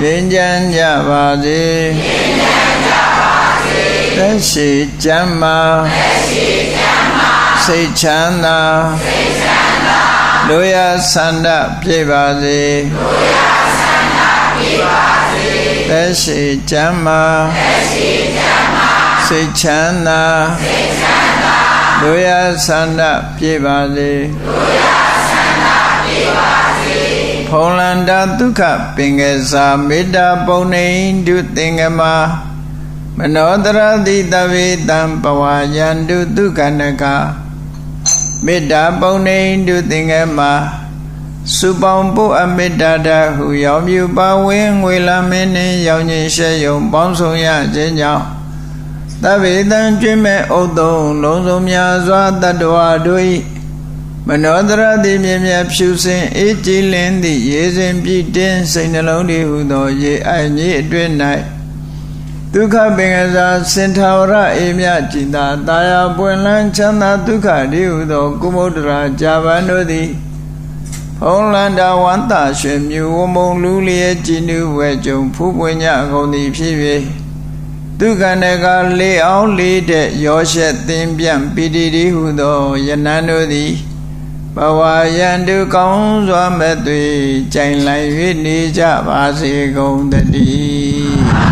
ငြိမ်းချမ်းကြပါစေ သက်ရှိကျမ်းမာစိတ်ချမ်းသာလူရဆန္ဒပြည့်ပါစေသက်ရှိကျမ်းမာစိတ်ချမ်းသာလူရဆန္ဒပြည့်ပါစေဖုံလန္တာဒုက္ခပင်ကစားမေတ္တာပုံနေဒုသင်္ကမာ မနောတရတိတဝေတံပဝါယန္တုဒုက္ခနကမေတ္တာပုံနေဒုသင်္ကမာစုပေါင်းပုအမေတ္တာတဟုရောင်မြူပါဝင်းငွေလမင်းနှင့်ရောင်ခြင်းရှဲယုံပေါင်းဆောင်ရခြင်းကြောင့်တဗေတံကျွင်းမဲ့ဥဒုံလုံးစုံများစွာတတ္တဝါတို့၏မနောတရတိမြင်မြဖြူစင်အေးကြည်လင်းသည့်ရေစဉ်ပြည့်တင်းစိတ်နှလုံးတည်ဟုသောရေအိုင်ကြီးအတွင်၌ ဒုက္ခပင်ကစားစင်ထာဝရအေမြจิตာတာယာပွင့်လန်းချမ်းသာဒုက္ခတည်းဟုသော ကုမုဒ္ဒရာဂျာဗန်တို့သည်ဖုံးလန္တာဝန္တာရွှေမြူဝမုံလူလျက်ကြည်နူဝဲကြုံဖူးပွင့်ညအကုန်သည်ဖြစ်၍သူကဏကလေအောင်လေးတဲ့ရောရှက်သင်ပြန့်ပိတိတိဟုသောယနန်းတို့သည်ဘဝယံတုကောင်းစွာမဲ့သွေကြိုင်လိုက်၍နေကြပါစေကုန်တည်း